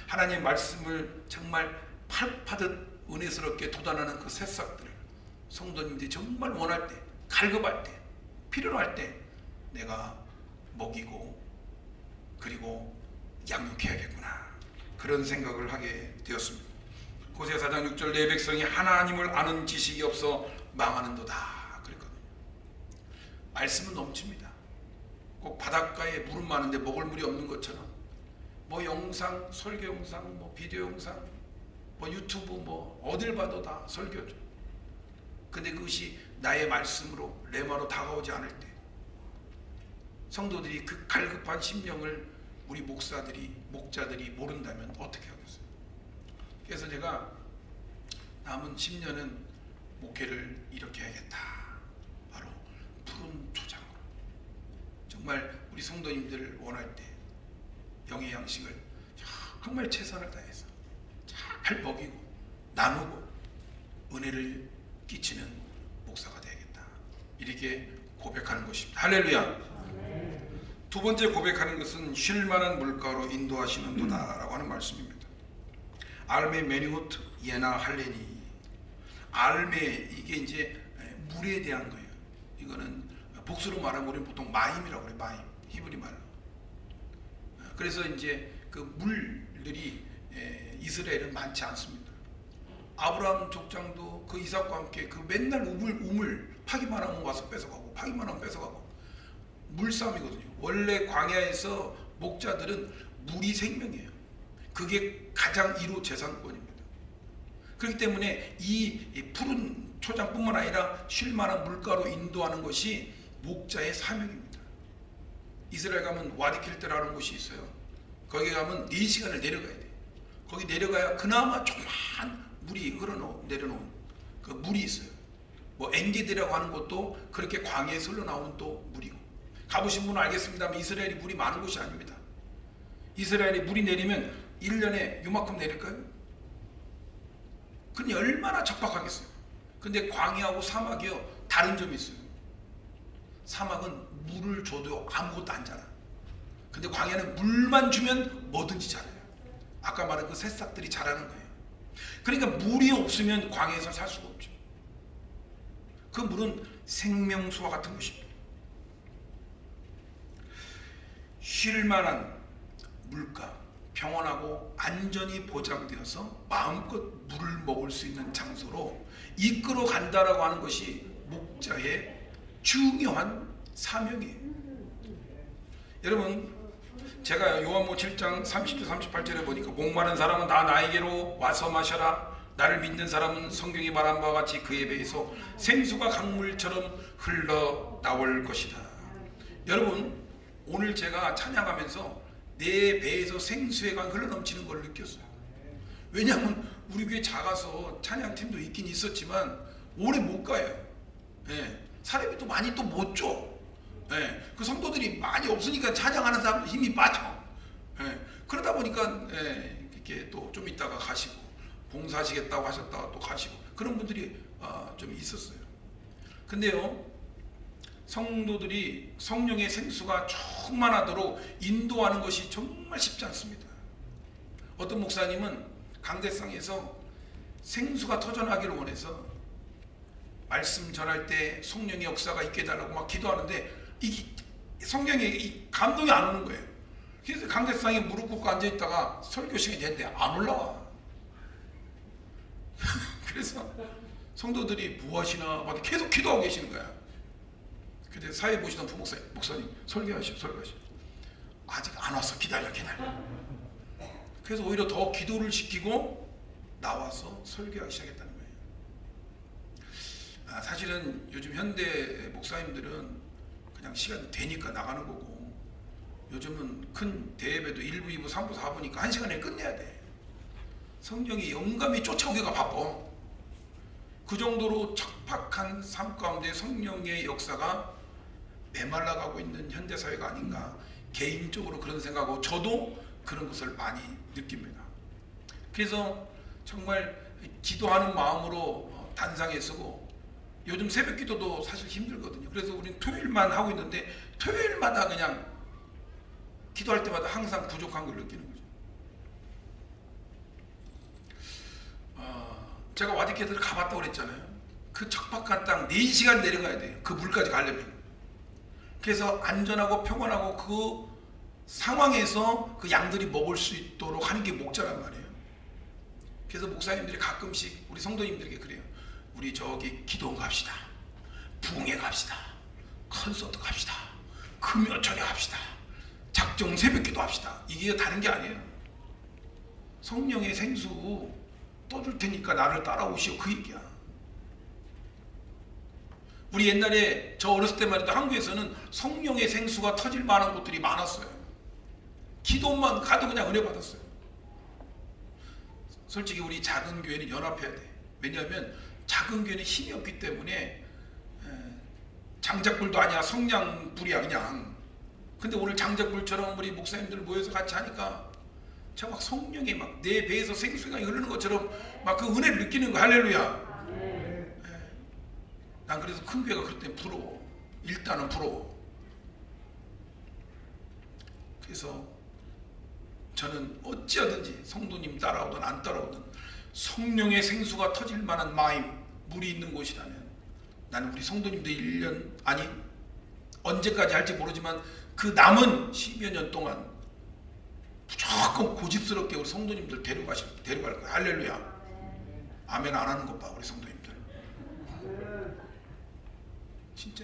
하나님 말씀을 정말 팔파듯 은혜스럽게 돋아나는 그 새싹들을 성도님들이 정말 원할 때, 갈급할 때, 필요로 할 때 내가 먹이고 그리고 양육해야겠구나 그런 생각을 하게 되었습니다. 고세 사장 6절 내 백성이 하나님을 아는 지식이 없어 망하는도다 그랬거든요. 말씀은 넘칩니다. 꼭 바닷가에 물은 많은데 먹을 물이 없는 것처럼 뭐 영상, 설교 영상, 뭐 비디오 영상, 뭐 유튜브 뭐 어딜 봐도 다 설교죠. 근데 그것이 나의 말씀으로 레마로 다가오지 않을 때 성도들이 그 갈급한 심령을 우리 목사들이 목자들이 모른다면 어떻게 하겠어요? 그래서 제가 남은 10년은 목회를 이렇게 해야겠다. 바로 푸른 초장으로 정말 우리 성도님들을 원할 때 영의 양식을 정말 최선을 다해서 잘 먹이고 나누고 은혜를 끼치는 목사가 되야겠다. 이렇게 고백하는 것입니다. 할렐루야. 두 번째 고백하는 것은 쉴 만한 물가로 인도하시는도다라고 하는 말씀입니다. 알메 메니호트 예나 할레니 알메 이게 이제 물에 대한 거예요. 이거는 복수로 말하면 우리는 보통 마임이라고 그래 마임 히브리 말로. 그래서 이제 그 물들이 이스라엘은 많지 않습니다. 아브라함 족장도 그 이삭과 함께 그 맨날 우물 우물 파기만 하면 와서 뺏어가고 파기만 하면 뺏어가고 물싸움이거든요. 원래 광야에서 목자들은 물이 생명이에요. 그게 가장 1호 재산권입니다. 그렇기 때문에 이, 이 푸른 초장뿐만 아니라 쉴만한 물가로 인도하는 것이 목자의 사명입니다. 이스라엘 가면 와디킬트라는 곳이 있어요. 거기 가면 4시간을 내려가야 돼요. 거기 내려가야 그나마 조그만 물이 흘러놓은 내려놓은 그 물이 있어요. 뭐 엔게디라고 하는 것도 그렇게 광야에서 흘러나오는 또 물이고 가보신 분은 알겠습니다만 이스라엘이 물이 많은 곳이 아닙니다. 이스라엘이 물이 내리면 1년에 요만큼 내릴까요? 그니 얼마나 척박하겠어요. 근데 광야하고 사막이요 다른 점이 있어요. 사막은 물을 줘도 아무것도 안 자라. 근데 광야는 물만 주면 뭐든지 자라요. 아까 말한 그 새싹들이 자라는 거예요. 그러니까 물이 없으면 광야에서 살 수가 없죠. 그 물은 생명수와 같은 것입니다. 쉴 만한 물가, 평온하고 안전이 보장되어서 마음껏 물을 먹을 수 있는 장소로 이끌어 간다라고 하는 것이 목자의 중요한 사명이에요. 여러분, 제가 요한모 7장 30절 38절에 보니까 목마른 사람은 다 나에게로 와서 마셔라. 나를 믿는 사람은 성경이 말한 바와 같이 그의 배에서 생수가 강물처럼 흘러 나올 것이다. 여러분, 오늘 제가 찬양하면서 내 배에서 생수의 강 흘러넘치는 걸 느꼈어요. 왜냐하면 우리 교회 작아서 찬양팀도 있긴 있었지만 오래 못 가요. 예, 사람이 또 많이 또 못 줘. 예, 그 성도들이 많이 없으니까 찬양하는 사람들 힘이 빠져. 예, 그러다 보니까 예, 이렇게 또 좀 있다가 가시고 봉사하시겠다고 하셨다가 또 가시고 그런 분들이 아, 좀 있었어요. 근데요, 성도들이 성령의 생수가 충만하도록 인도하는 것이 정말 쉽지 않습니다. 어떤 목사님은 강대상에서 생수가 터져나기를 원해서 말씀 전할 때 성령의 역사가 있게 해달라고 막 기도하는데 이 성령에 이 감동이 안 오는 거예요. 그래서 강대상에 무릎 꿇고 앉아 있다가 설교 시간이 됐는데 안 올라와. *laughs* 그래서 성도들이 무엇이나 막 계속 기도하고 계시는 거야. 그때 사회 보시던 부목사님, 목사님 설교하시오, 설교하시오. 아직 안 왔어, 기다려, 기다려. 그래서 오히려 더 기도를 시키고 나와서 설교하기 시작했다는 거예요. 아, 사실은 요즘 현대 목사님들은 그냥 시간 되니까 나가는 거고 요즘은 큰 대회도 1부, 2부, 3부, 4부니까 한 시간에 끝내야 돼. 성령이 영감이 쫓아오기가 바빠. 그 정도로 척박한 삶 가운데 성령의 역사가 메말라가고 있는 현대 사회가 아닌가 개인적으로 그런 생각하고 저도 그런 것을 많이 느낍니다. 그래서 정말 기도하는 마음으로 단상에 서고 요즘 새벽 기도도 사실 힘들거든요. 그래서 우리는 토요일만 하고 있는데 토요일마다 그냥 기도할 때마다 항상 부족한 걸 느끼는 거죠. 어, 제가 와디케드를 가봤다고 그랬잖아요. 그 척박한 땅 4시간 내려가야 돼요. 그 물까지 가려면. 그래서 안전하고 평온하고 그 상황에서 그 양들이 먹을 수 있도록 하는 게 목자란 말이에요. 그래서 목사님들이 가끔씩 우리 성도님들에게 그래요. 우리 저기 기도 갑시다. 부흥회 갑시다. 콘서트 갑시다. 금요철에 합시다. 작정 새벽 기도 합시다. 이게 다른 게 아니에요. 성령의 생수 떠줄 테니까 나를 따라오시오. 그 얘기야. 우리 옛날에 저 어렸을 때만 해도 한국에서는 성령의 생수가 터질 만한 곳들이 많았어요. 기도만 가도 그냥 은혜 받았어요. 솔직히 우리 작은 교회는 연합해야 돼. 왜냐하면 작은 교회는 힘이 없기 때문에 에, 장작불도 아니야 성냥불이야 그냥. 근데 오늘 장작불처럼 우리 목사님들 모여서 같이 하니까 제가 막 성령이 막 내 배에서 생수가 흐르는 것처럼 막 그 은혜를 느끼는 거 할렐루야. 난 그래서 큰 교회가 그럴 때 부러워. 일단은 부러워. 그래서 저는 어찌하든지 성도님 따라오든 안 따라오든 성령의 생수가 터질 만한 마임, 물이 있는 곳이라면 나는 우리 성도님들 1년, 아니 언제까지 할지 모르지만 그 남은 10여 년 동안 무조건 고집스럽게 우리 성도님들 데려가실, 데려갈 거야. 할렐루야. 아멘 안 하는 것 봐, 우리 성도님들. 진짜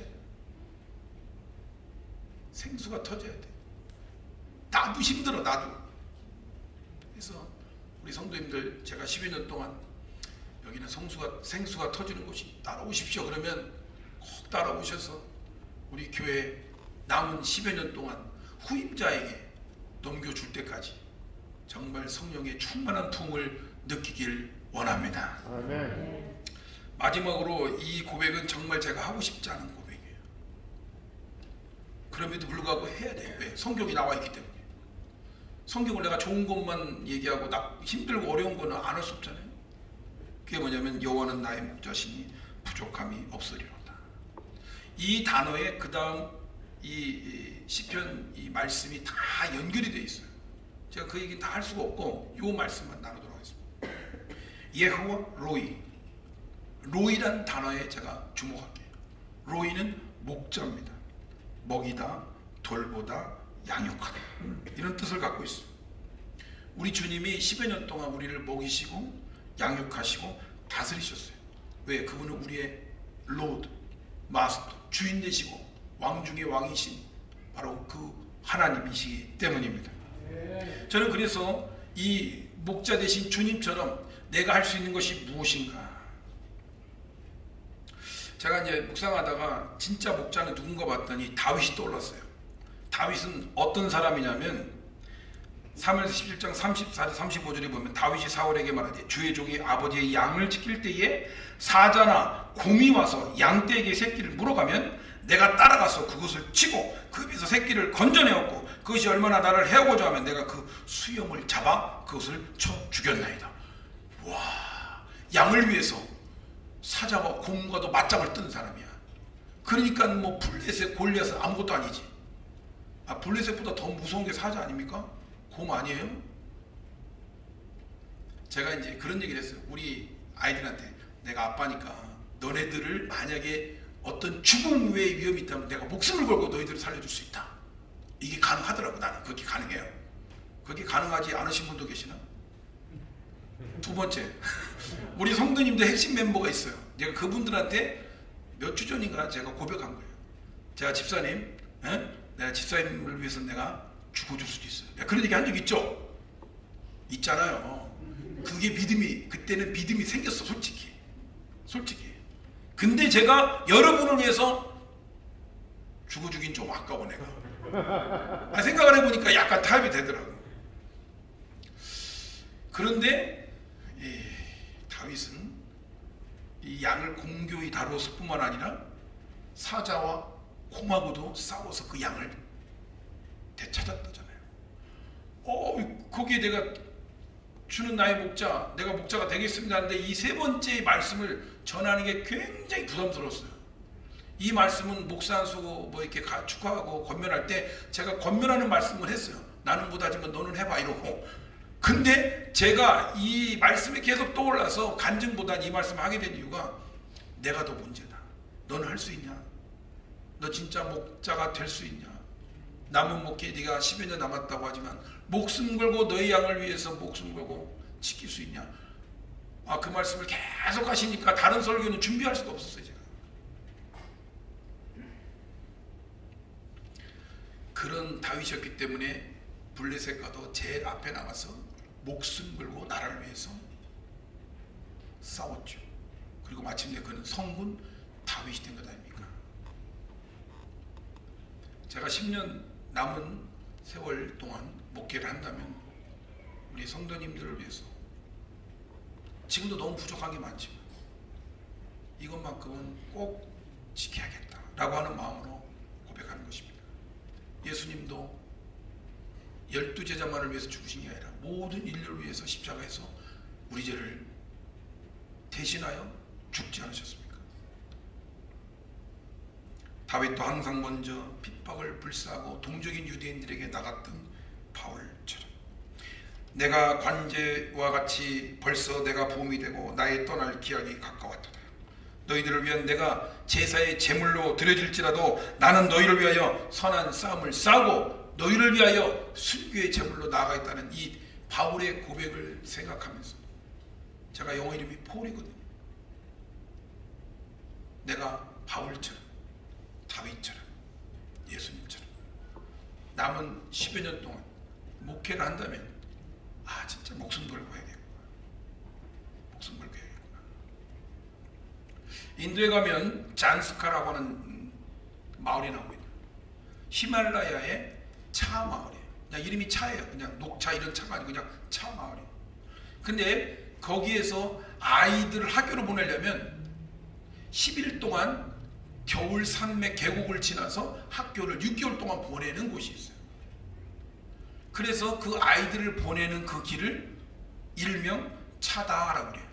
생수가 터져야 돼. 나도 힘들어 나도. 그래서 우리 성도님들 제가 10여 년 동안 여기는 성수가 생수가 터지는 곳이 따라오십시오. 그러면 꼭 따라오셔서 우리 교회 남은 10여 년 동안 후임자에게 넘겨줄 때까지 정말 성령의 충만한 품을 느끼길 원합니다. 마지막으로 이 고백은 정말 제가 하고 싶지 않은 고백이에요. 그럼에도 불구하고 해야 돼요. 왜? 성경이 나와 있기 때문에. 성경을 내가 좋은 것만 얘기하고 나 힘들고 어려운 거는 안 할 수 없잖아요. 그게 뭐냐면 여호와는 나의 목자시니 부족함이 없으리로다. 이 단어에 그 다음 이, 이 시편 이 말씀이 다 연결이 돼 있어요. 제가 그 얘기 다 할 수가 없고 요 말씀만 나누도록 하겠습니다. 여호와 로이 로이란 단어에 제가 주목할게요. 로이는 목자입니다. 먹이다, 돌보다, 양육하다 이런 뜻을 갖고 있어요. 우리 주님이 10여 년 동안 우리를 먹이시고 양육하시고 다스리셨어요. 왜? 그분은 우리의 Lord, Master, 주인 되시고 왕 중의 왕이신 바로 그 하나님이시기 때문입니다. 저는 그래서 이 목자 대신 주님처럼 내가 할 수 있는 것이 무엇인가? 제가 이제 묵상하다가 진짜 목자는 누군가 봤더니 다윗이 떠올랐어요. 다윗은 어떤 사람이냐면 3월 17장 34절 35절에 보면 다윗이 사울에게 말하되 주의 종이 아버지의 양을 지킬 때에 사자나 곰이 와서 양떼에게 새끼를 물어가면 내가 따라가서 그것을 치고 그 입에서 새끼를 건져내었고 그것이 얼마나 나를 해오고자 하면 내가 그 수염을 잡아 그것을 쳐 죽였나이다. 와 양을 위해서 사자와 곰과도 맞짱을 뜬 사람이야. 그러니까 뭐 블레셋 골리앗은 아무것도 아니지. 아 블레셋보다 더 무서운 게 사자 아닙니까? 곰 아니에요? 제가 이제 그런 얘기를 했어요. 우리 아이들한테 내가 아빠니까 너네들을 만약에 어떤 죽음 외의 위험이 있다면 내가 목숨을 걸고 너희들을 살려줄 수 있다. 이게 가능하더라고 나는 그게 가능해요. 그게 가능하지 않으신 분도 계시나? 두 번째, 우리 성도님들 핵심 멤버가 있어요. 내가 그분들한테 몇 주 전인가 제가 고백한 거예요. 제가 집사님, 에? 내가 집사님을 위해서 내가 죽어줄 수도 있어요. 내가 그런 얘기 한 적 있죠? 있잖아요. 그게 믿음이 그때는 믿음이 생겼어, 솔직히, 솔직히. 근데 제가 여러분을 위해서 죽어주긴 좀 아까워 내가. 아, 생각을 해보니까 약간 타협이 되더라고. 그런데 이 다윗은 이 양을 공교히 다루었을 뿐만 아니라 사자와 곰하고도 싸워서 그 양을 되찾았다잖아요. 어, 거기에 내가 주는 나의 목자, 내가 목자가 되겠습니다 하는데 이 세 번째 말씀을 전하는 게 굉장히 부담스러웠어요. 이 말씀은 목사 한 수고 뭐 이렇게 가, 축하하고 권면할 때 제가 권면하는 말씀을 했어요. 나는 못하지만 너는 해봐 이러고. 근데 제가 이 말씀이 계속 떠올라서 간증보다 이 말씀을 하게 된 이유가 내가 더 문제다. 너는 할 수 있냐? 너 진짜 목자가 될 수 있냐? 남은 목회 네가 10여 년 남았다고 하지만 목숨 걸고 너희 양을 위해서 목숨 걸고 지킬 수 있냐? 아 그 말씀을 계속 하시니까 다른 설교는 준비할 수가 없었어요 제가. 그런 다윗이었기 때문에 블레셋과도 제일 앞에 나가서 목숨 걸고 나라를 위해서 싸웠죠. 그리고 마침내 그는 성군 다윗이 된 것 아닙니까? 제가 10년 남은 세월 동안 목회를 한다면 우리 성도님들을 위해서 지금도 너무 부족한 게 많지만 이것만큼은 꼭 지켜야겠다라고 하는 마음으로 고백하는 것입니다. 예수님도 열두 제자만을 위해서 죽으신 게 아니라 모든 인류를 위해서 십자가에서 우리 죄를 대신하여 죽지 않으셨습니까? 다윗도 항상 먼저 핍박을 불사하고 동족인 유대인들에게 나갔던 바울처럼 내가 관제와 같이 벌써 내가 보험이 되고 나의 떠날 기약이 가까웠도다. 너희들을 위한 내가 제사의 제물로 드려질지라도 나는 너희를 위하여 선한 싸움을 싸고 너희를 위하여 순교의 제물로 나아가 있다는 이 바울의 고백을 생각하면서 제가 영어 이름이 폴이거든요. 내가 바울처럼 다윗처럼 예수님처럼 남은 10여 년 동안 목회를 한다면 아 진짜 목숨 걸고 해야겠구나 목숨 걸고 해야겠구나 인도에 가면 잔스카라고 하는 음, 마을이 나옵니다. 히말라야의 차 마을이에요. 그냥 이름이 차예요. 그냥 녹차 이런 차가 아니고 그냥 차 마을이에요. 근데 거기에서 아이들을 학교로 보내려면 10일 동안 겨울 산맥 계곡을 지나서 학교를 6개월 동안 보내는 곳이 있어요. 그래서 그 아이들을 보내는 그 길을 일명 차다라고 그래요.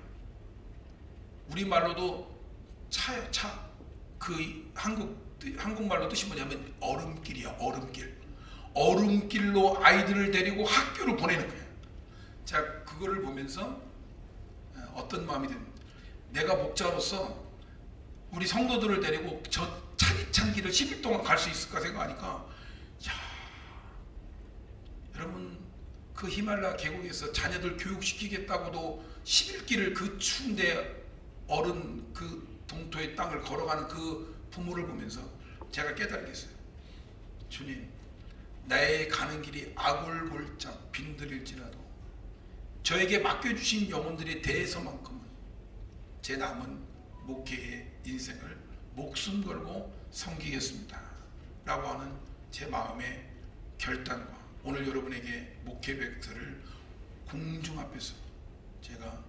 우리말로도 차요, 차. 그 한국 한국말로 뜻이 뭐냐면 얼음길이야, 얼음길. 얼음길로 아이들을 데리고 학교를 보내는 거예요. 자, 그거를 보면서 어, 어떤 마음이 든 내가 목자로서 우리 성도들을 데리고 저 차디찬 길을 10일 동안 갈 수 있을까 생각하니까 야 여러분 그 히말라 계곡에서 자녀들 교육시키겠다고도 10일 길을 그 추운데 얼은 그 동토의 땅을 걸어가는 그 부모를 보면서 제가 깨달겠어요. 주님, 나의 가는 길이 아굴골짝 빈들일지라도 저에게 맡겨주신 영혼들에 대해서만큼은 제 남은 목회의 인생을 목숨 걸고 섬기겠습니다. 라고 하는 제 마음의 결단과 오늘 여러분에게 목회 벡터를 공중 앞에서 제가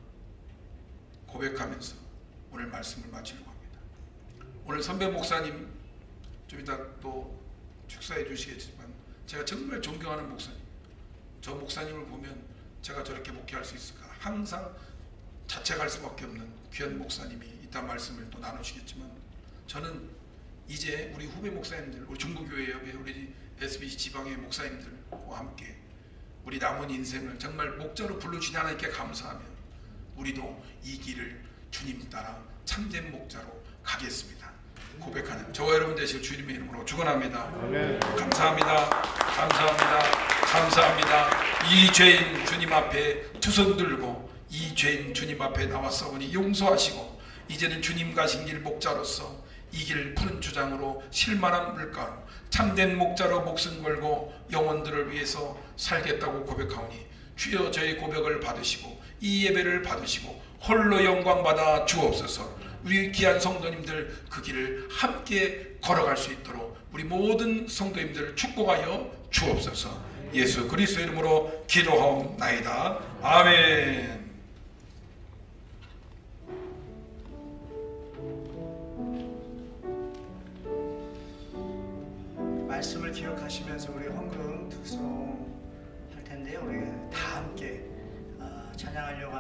고백하면서 오늘 말씀을 마치려고 합니다. 오늘 선배 목사님 좀 이따 또 축사해 주시겠지만 제가 정말 존경하는 목사님 저 목사님을 보면 제가 저렇게 목회할 수 있을까 항상 자책할 수밖에 없는 귀한 목사님이 이따 말씀을 또 나누시겠지만 저는 이제 우리 후배 목사님들 우리 중부교회 옆에 우리 SBC 지방의 목사님들과 함께 우리 남은 인생을 정말 목자로 불러주신 하나님께 감사하며 우리도 이 길을 주님 따라 참된 목자로 가겠습니다. 고백하는 저와 여러분 되실 주님의 이름으로 축원합니다. 감사합니다. 감사합니다. 감사합니다. 이 죄인 주님 앞에 두 손 들고 이 죄인 주님 앞에 나왔사오니 용서하시고 이제는 주님 가신 길 목자로서 이 길 푸른 주장으로 실만한 물가로 참된 목자로 목숨 걸고 영혼들을 위해서 살겠다고 고백하오니 주여 저의 고백을 받으시고 이 예배를 받으시고 홀로 영광 받아 주옵소서. 우리 귀한 성도님들 그 길을 함께 걸어갈 수 있도록 우리 모든 성도님들 축복하여 주옵소서. 예수 그리스도 이름으로 기도하옵나이다. 아멘.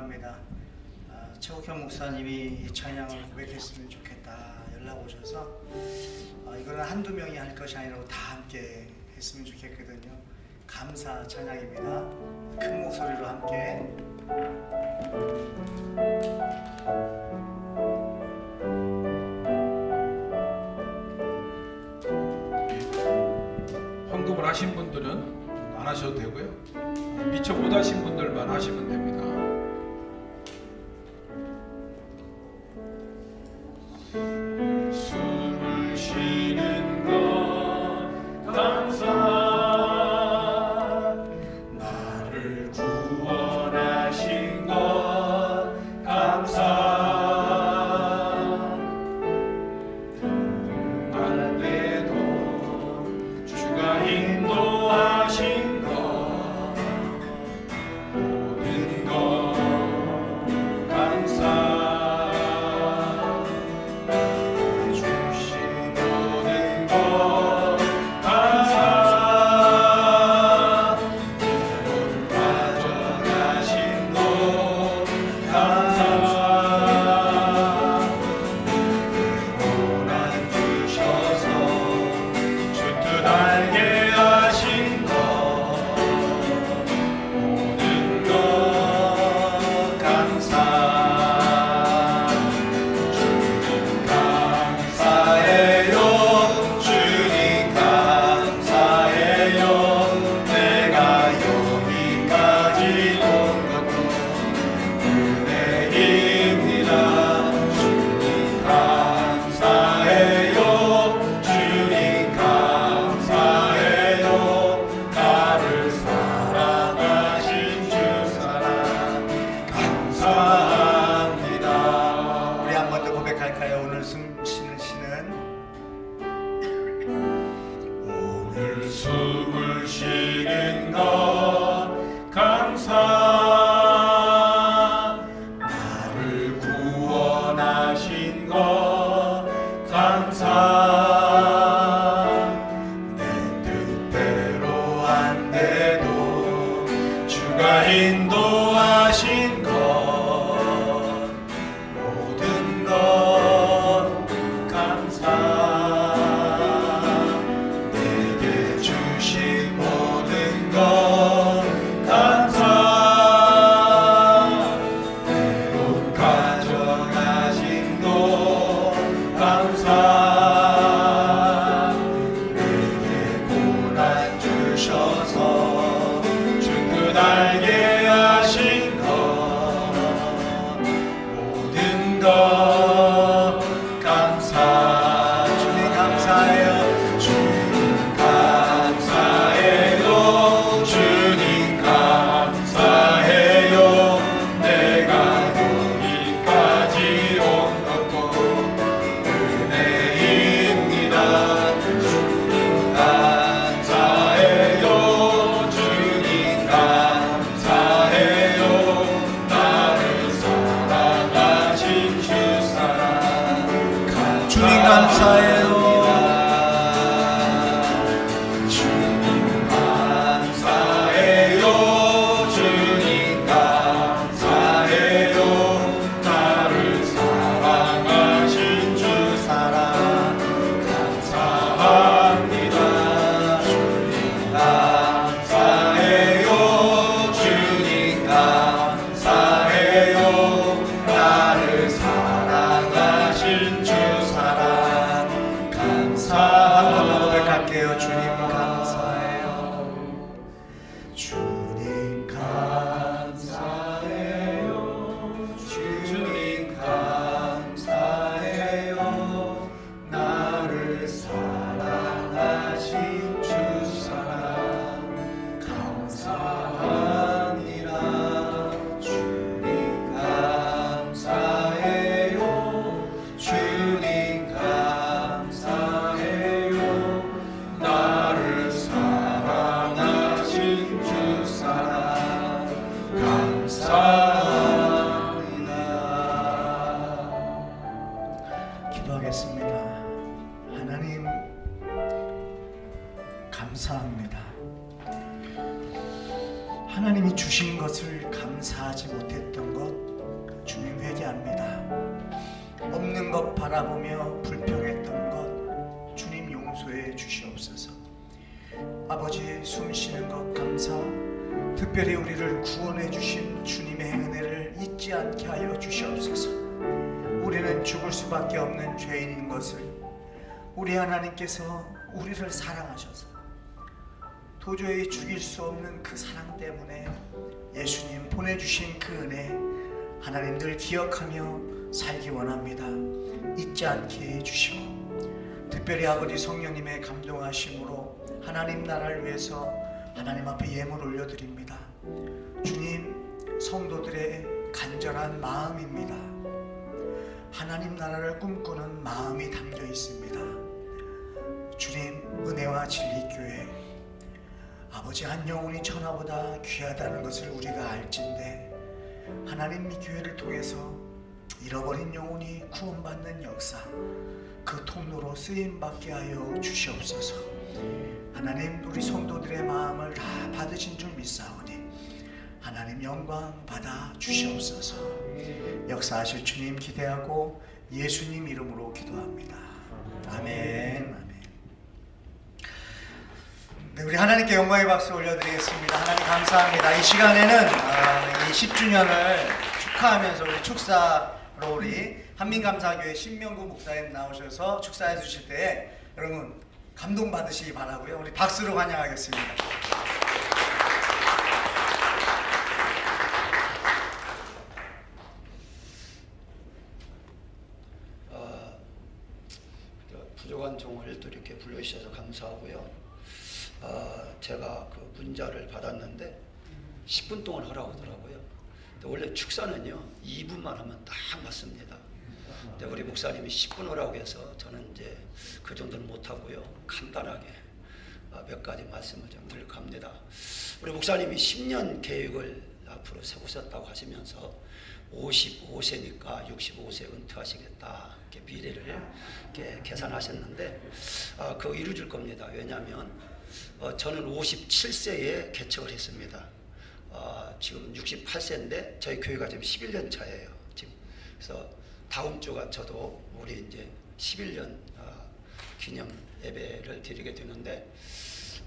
합니다. 아, 최국현 목사님이 이 찬양을 고백했으면 좋겠다 연락 오셔서 아, 이거는 한두 명이 할 것이 아니라 다 함께 했으면 좋겠거든요. 감사 찬양입니다. 큰 목소리로 함께 하신 분들은 안 하셔도 되고요. 미처 못 하신 분들만 하시면 됩니다. 기억하며 살기 원합니다. 잊지 않게 해주시고 특별히 아버지 성령님의 감동하심으로 하나님 나라를 위해서 하나님 앞에 예물 올려드립니다. 주님 성도들의 간절한 마음입니다. 하나님 나라를 꿈꾸는 마음이 담겨 있습니다. 주님 은혜와 진리 교회 아버지 한 영혼이 천하보다 귀하다는 것을 우리가 알진데 하나님 이 교회를 통해서 잃어버린 영혼이 구원받는 역사 그 통로로 쓰임 받게 하여 주시옵소서. 하나님 우리 성도들의 마음을 다 받으신 줄 믿사오니 하나님 영광 받아 주시옵소서. 역사하실 주님 기대하고 예수님 이름으로 기도합니다. 아멘. 네, 우리 하나님께 영광의 박수 올려드리겠습니다. 하나님 감사합니다. 이 시간에는 아, 이 10주년을 축하하면서 우리 축사로 우리 한민감사교회 신명구 목사님 나오셔서 축사해 주실 때에 여러분 감동 받으시기 바라고요. 우리 박수로 환영하겠습니다. 어, 그 부족한 종을 또 이렇게 불러주셔서 감사하고요. 어, 제가 그 문자를 받았는데 10분 동안 하라고 하더라고요. 원래 축사는요 2분만 하면 딱 맞습니다. 근데 우리 목사님이 10분 하라고 해서 저는 이제 그 정도는 못하고요. 간단하게 어, 몇 가지 말씀을 좀 드릴까 합니다. 우리 목사님이 10년 계획을 앞으로 세우셨다고 하시면서 55세니까 65세 은퇴하시겠다 이렇게 미래를 이렇게 계산하셨는데 아, 그거 이루어질 겁니다. 왜냐하면 어, 저는 57세에 개척을 했습니다. 어, 지금 68세인데 저희 교회가 지금 11년 차예요. 지금 그래서 다음 주가 저도 우리 이제 11년 어, 기념 예배를 드리게 되는데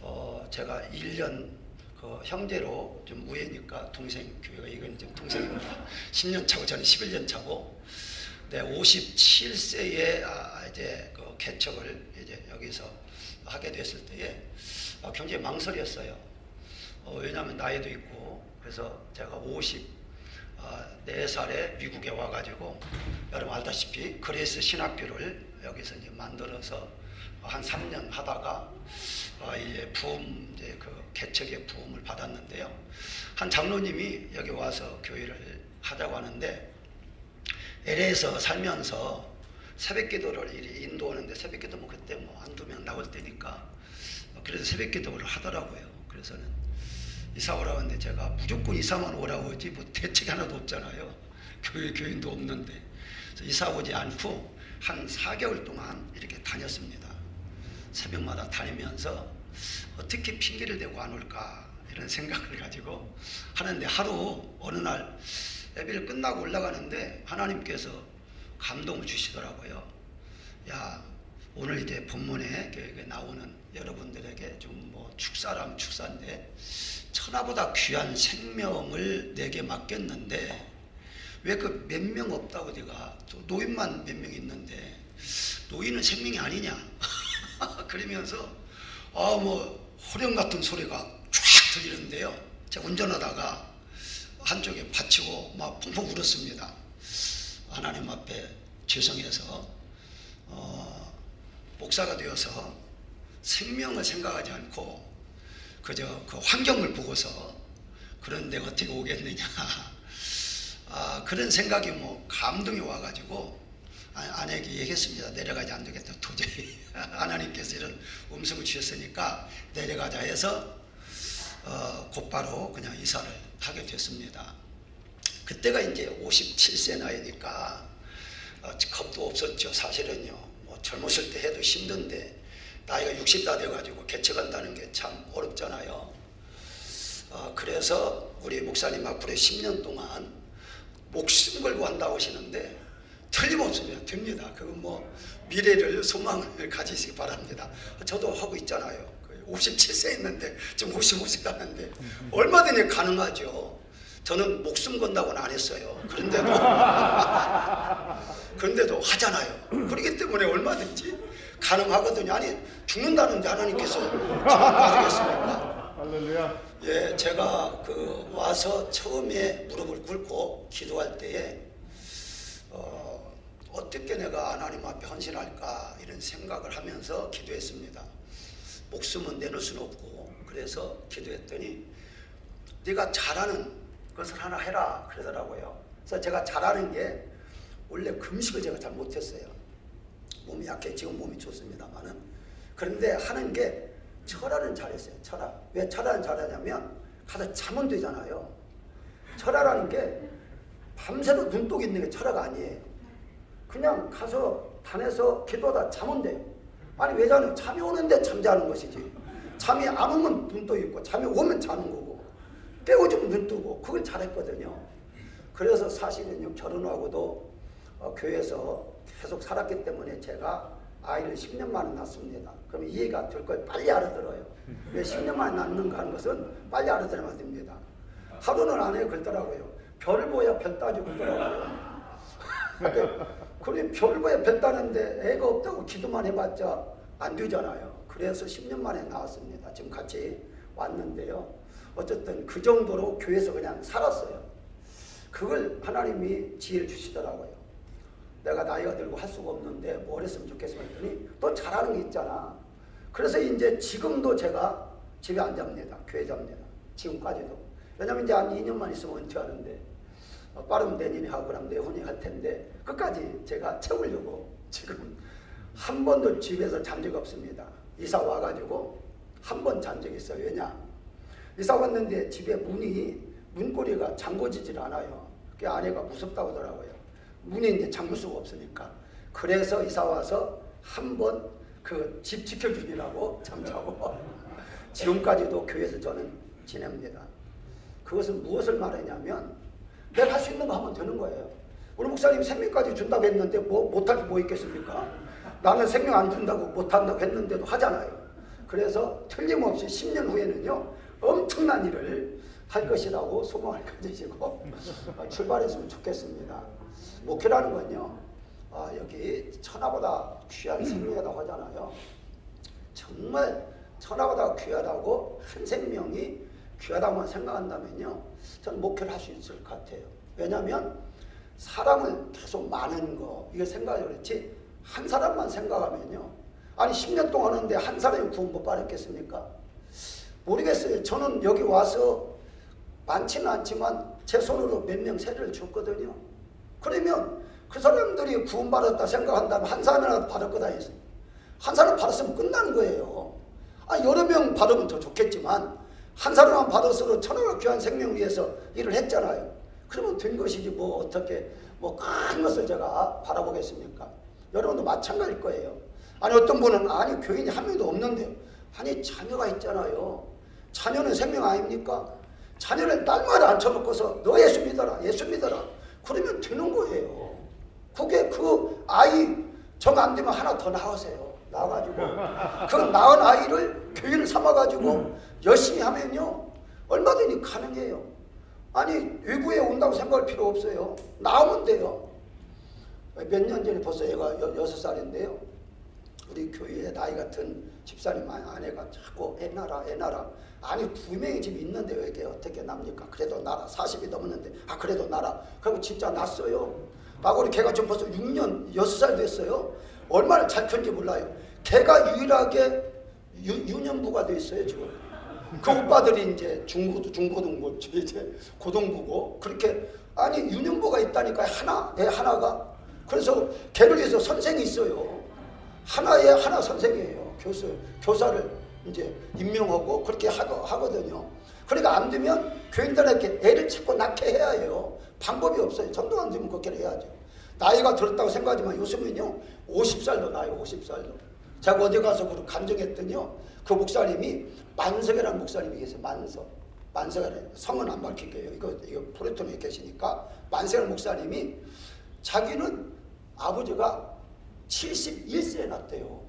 어, 제가 1년 그 형제로 좀 우애니까 동생 교회가 이건 좀 동생입니다. *laughs* 10년 차고 저는 11년 차고 네, 57세에 아, 이제 그 개척을 이제 여기서 하게 됐을 때에 아, 굉장히 망설였어요. 어, 왜냐하면 나이도 있고 그래서 제가 54살에 미국에 와가지고 여러분 알다시피 그레이스 신학교를 여기서 이제 만들어서 한 3년 하다가 어, 이제 부름 이제 그 개척의 부름을 받았는데요. 한 장로님이 여기 와서 교회를 하자고 하는데 LA에서 살면서 새벽 기도를 이리 인도하는데 새벽 기도 뭐 그때 뭐 한두 명 나올 때니까 그래서 새벽 기도를 하더라고요. 그래서는 이사 오라고 하는데 제가 무조건 이사만 오라고 하지 뭐 대책이 하나도 없잖아요. 교회 교인도 없는데 이사 오지 않고 한 4개월 동안 이렇게 다녔습니다. 새벽마다 다니면서 어떻게 핑계를 대고 안 올까 이런 생각을 가지고 하는데 하루 어느 날 예배를 끝나고 올라가는데 하나님께서 감동을 주시더라고요. 야 오늘 이제 본문에 나오는 여러분들에게 좀 뭐 축사람 축사인데 천하보다 귀한 생명을 내게 맡겼는데 왜 그 몇 명 없다고 또 노인만 몇 명 있는데 노인은 생명이 아니냐? *laughs* 그러면서 아 뭐 호령 같은 소리가 쫙 들리는데요. 제가 운전하다가 한쪽에 받치고 막 펑펑 울었습니다. 하나님 앞에 죄송해서 어, 목사가 되어서 생명을 생각하지 않고 그저 그 환경을 보고서 그런데 어떻게 오겠느냐 아, 그런 생각이 뭐 감동이 와가지고 아, 아내에게 얘기했습니다. 내려가지 안 되겠다. 도저히 *laughs* 하나님께서 이런 음성을 주셨으니까 내려가자 해서 어, 곧바로 그냥 이사를 하게 됐습니다. 그때가 이제 57세 나이니까 어, 겁도 없었죠. 사실은요. 뭐 젊었을 때 해도 힘든데 나이가 60다 돼가지고 개척한다는 게 참 어렵잖아요. 어, 그래서 우리 목사님 앞으로 10년 동안 목숨 걸고 한다고 하시는데 틀림없습니다. 됩니다. 그건 뭐 미래를 소망을 가지시기 바랍니다. 저도 하고 있잖아요. 57세 했는데 지금 55세 하는데 얼마든지 가능하죠. 저는 목숨 건다고는 안 했어요. 그런데도 *laughs* 그런데도 하잖아요. 그렇기 때문에 얼마든지 가능하거든요. 아니 죽는다는데 하나님께서 *laughs* 가만 놔두겠습니까? 할렐루야. 예, 제가 그 와서 처음에 무릎을 꿇고 기도할 때에 어, 어떻게 내가 하나님 앞에 헌신할까 이런 생각을 하면서 기도했습니다. 목숨은 내놓을 수는 없고 그래서 기도했더니 네가 잘하는 것을 하나 해라 그러더라고요. 그래서 제가 잘하는 게 원래 금식을 제가 잘 못했어요. 몸이 약해 지금 몸이 좋습니다만은 그런데 하는 게 철화는 잘했어요. 철화. 왜 철화는 잘하냐면 가서 자면 되잖아요. 철화라는 게 밤새도 눈독 있는 게 철화가 아니에요. 그냥 가서 단에서 기도하다 자면 돼요. 아니 왜 자는? 잠이 오는데 잠자는 것이지. 잠이 안 오면 눈도 있고 잠이 오면 자는 거고 깨워주면 눈 뜨고 그걸 잘했거든요. 그래서 사실은요 결혼하고도 어, 교회에서 계속 살았기 때문에 제가 아이를 10년 만에 낳습니다. 그럼 이해가 될 거예요. 빨리 알아들어요. 왜 10년 만에 낳는가 하는 것은 빨리 알아들어야 됩니다. 하루는 안 해요. 그러더라고요. 별 보야 별 따지고 그러더라고요. 그래 별 보야 별 따는데 애가 없다고 기도만 해봤자 안 되잖아요. 그래서 10년 만에 나왔습니다. 지금 같이 왔는데요. 어쨌든 그 정도로 교회에서 그냥 살았어요. 그걸 하나님이 지혜를 주시더라고요. 내가 나이가 들고 할 수가 없는데 뭘 했으면 좋겠어 했더니 또 잘하는 게 있잖아. 그래서 이제 지금도 제가 집에 안 잡니다. 교회 잡니다. 지금까지도. 왜냐면 이제 한 2년만 있으면 은퇴하는데 어, 빠르면 내년에 하고 그럼 내후년에 할 텐데 끝까지 제가 채우려고 지금 한 번도 집에서 잔 적이 없습니다. 이사 와가지고 한 번 잔 적이 있어요. 왜냐? 이사 왔는데 집에 문이 문고리가 잠궈지질 않아요. 그 아내가 무섭다고 하더라고요. 문이 이제 잠글 수가 없으니까. 그래서 이사 와서 한 번 그 집 지켜주느라고 잠자고 *laughs* 지금까지도 교회에서 저는 지냅니다. 그것은 무엇을 말하냐면 내가 할 수 있는 거 하면 되는 거예요. 우리 목사님 생명까지 준다고 했는데 뭐 못할 게 뭐 있겠습니까? 나는 생명 안 준다고 못한다고 했는데도 하잖아요. 그래서 틀림없이 10년 후에는요 엄청난 일을 할 것이라고 소망을 가지시고 *laughs* 출발했으면 좋겠습니다. 목회라는 건요 아, 여기 천하보다 귀한 생명이라고 하잖아요. 정말 천하보다 귀하다고 한 생명이 귀하다고만 생각한다면요 저는 목회를 할 수 있을 것 같아요. 왜냐하면 사람을 계속 많은 거 이거 생각하지 그렇지 한 사람만 생각하면요 아니 10년 동안 하는데 한 사람이 구원 못 받았겠습니까? 모르겠어요. 저는 여기 와서 많지는 않지만 제 손으로 몇 명 세례를 줬거든요. 그러면 그 사람들이 구원받았다 생각한다면 한 사람이라도 받을 거다 했어요. 한 사람 받았으면 끝나는 거예요. 아, 여러 명 받으면 더 좋겠지만 한 사람만 받았어도 천하가 귀한 생명을 위해서 일을 했잖아요. 그러면 된 것이지 뭐 어떻게 뭐 큰 것을 제가 바라보겠습니까? 여러분도 마찬가지일 거예요. 아니 어떤 분은 아니 교인이 한 명도 없는데요. 아니 자녀가 있잖아요. 자녀는 생명 아닙니까? 자녀를 날마다 앉혀놓고서 너 예수 믿어라 예수 믿어라 그러면 되는 거예요. 그게 그 아이 정 안 되면 하나 더 낳으세요. 낳아가지고 그 낳은 아이를 교인을 삼아가지고 열심히 하면요 얼마든지 가능해요. 아니 외부에 온다고 생각할 필요 없어요. 나오면 돼요. 몇 년 전에 벌써 얘가 여, 여섯 살인데요. 우리 교회에 나이 같은 집사님 아내가 자꾸 애 낳아라 애 낳아라 아니 두 명이 지금 있는데 왜 이게 어떻게 납니까? 그래도 나라 40이 넘었는데. 아 그래도 나라. 그리고 진짜 났어요. 나고리 걔가 지금 벌써 6년 6살 됐어요. 얼마나 잘 컸는지 몰라요. 걔가 유일하게 유, 유년부가 돼 있어요 지금. 그 오빠들이 이제 중고도 중고등부 이제 고등부고 그렇게 아니 유년부가 있다니까 하나 내 하나가. 그래서 걔를 위해서 선생이 있어요. 하나의 하나 선생이에요. 교수, 교사를 이제 임명하고 그렇게 하거, 하거든요. 그러니까 안 되면 교인들에게 애를 자꾸 낳게 해야 해요. 방법이 없어요. 전도 안 되면 그렇게 해야죠. 나이가 들었다고 생각하지만 요즘은요, 50살도 나요, 50살도. 제가 어디 가서 그 간증했더니요, 그 목사님이 만석이라는 목사님이 계세요, 만석. 만석이라는 성은 안 밝힐게요. 이거, 이거 프로톤에 계시니까. 만석이라는 목사님이 자기는 아버지가 71세에 났대요.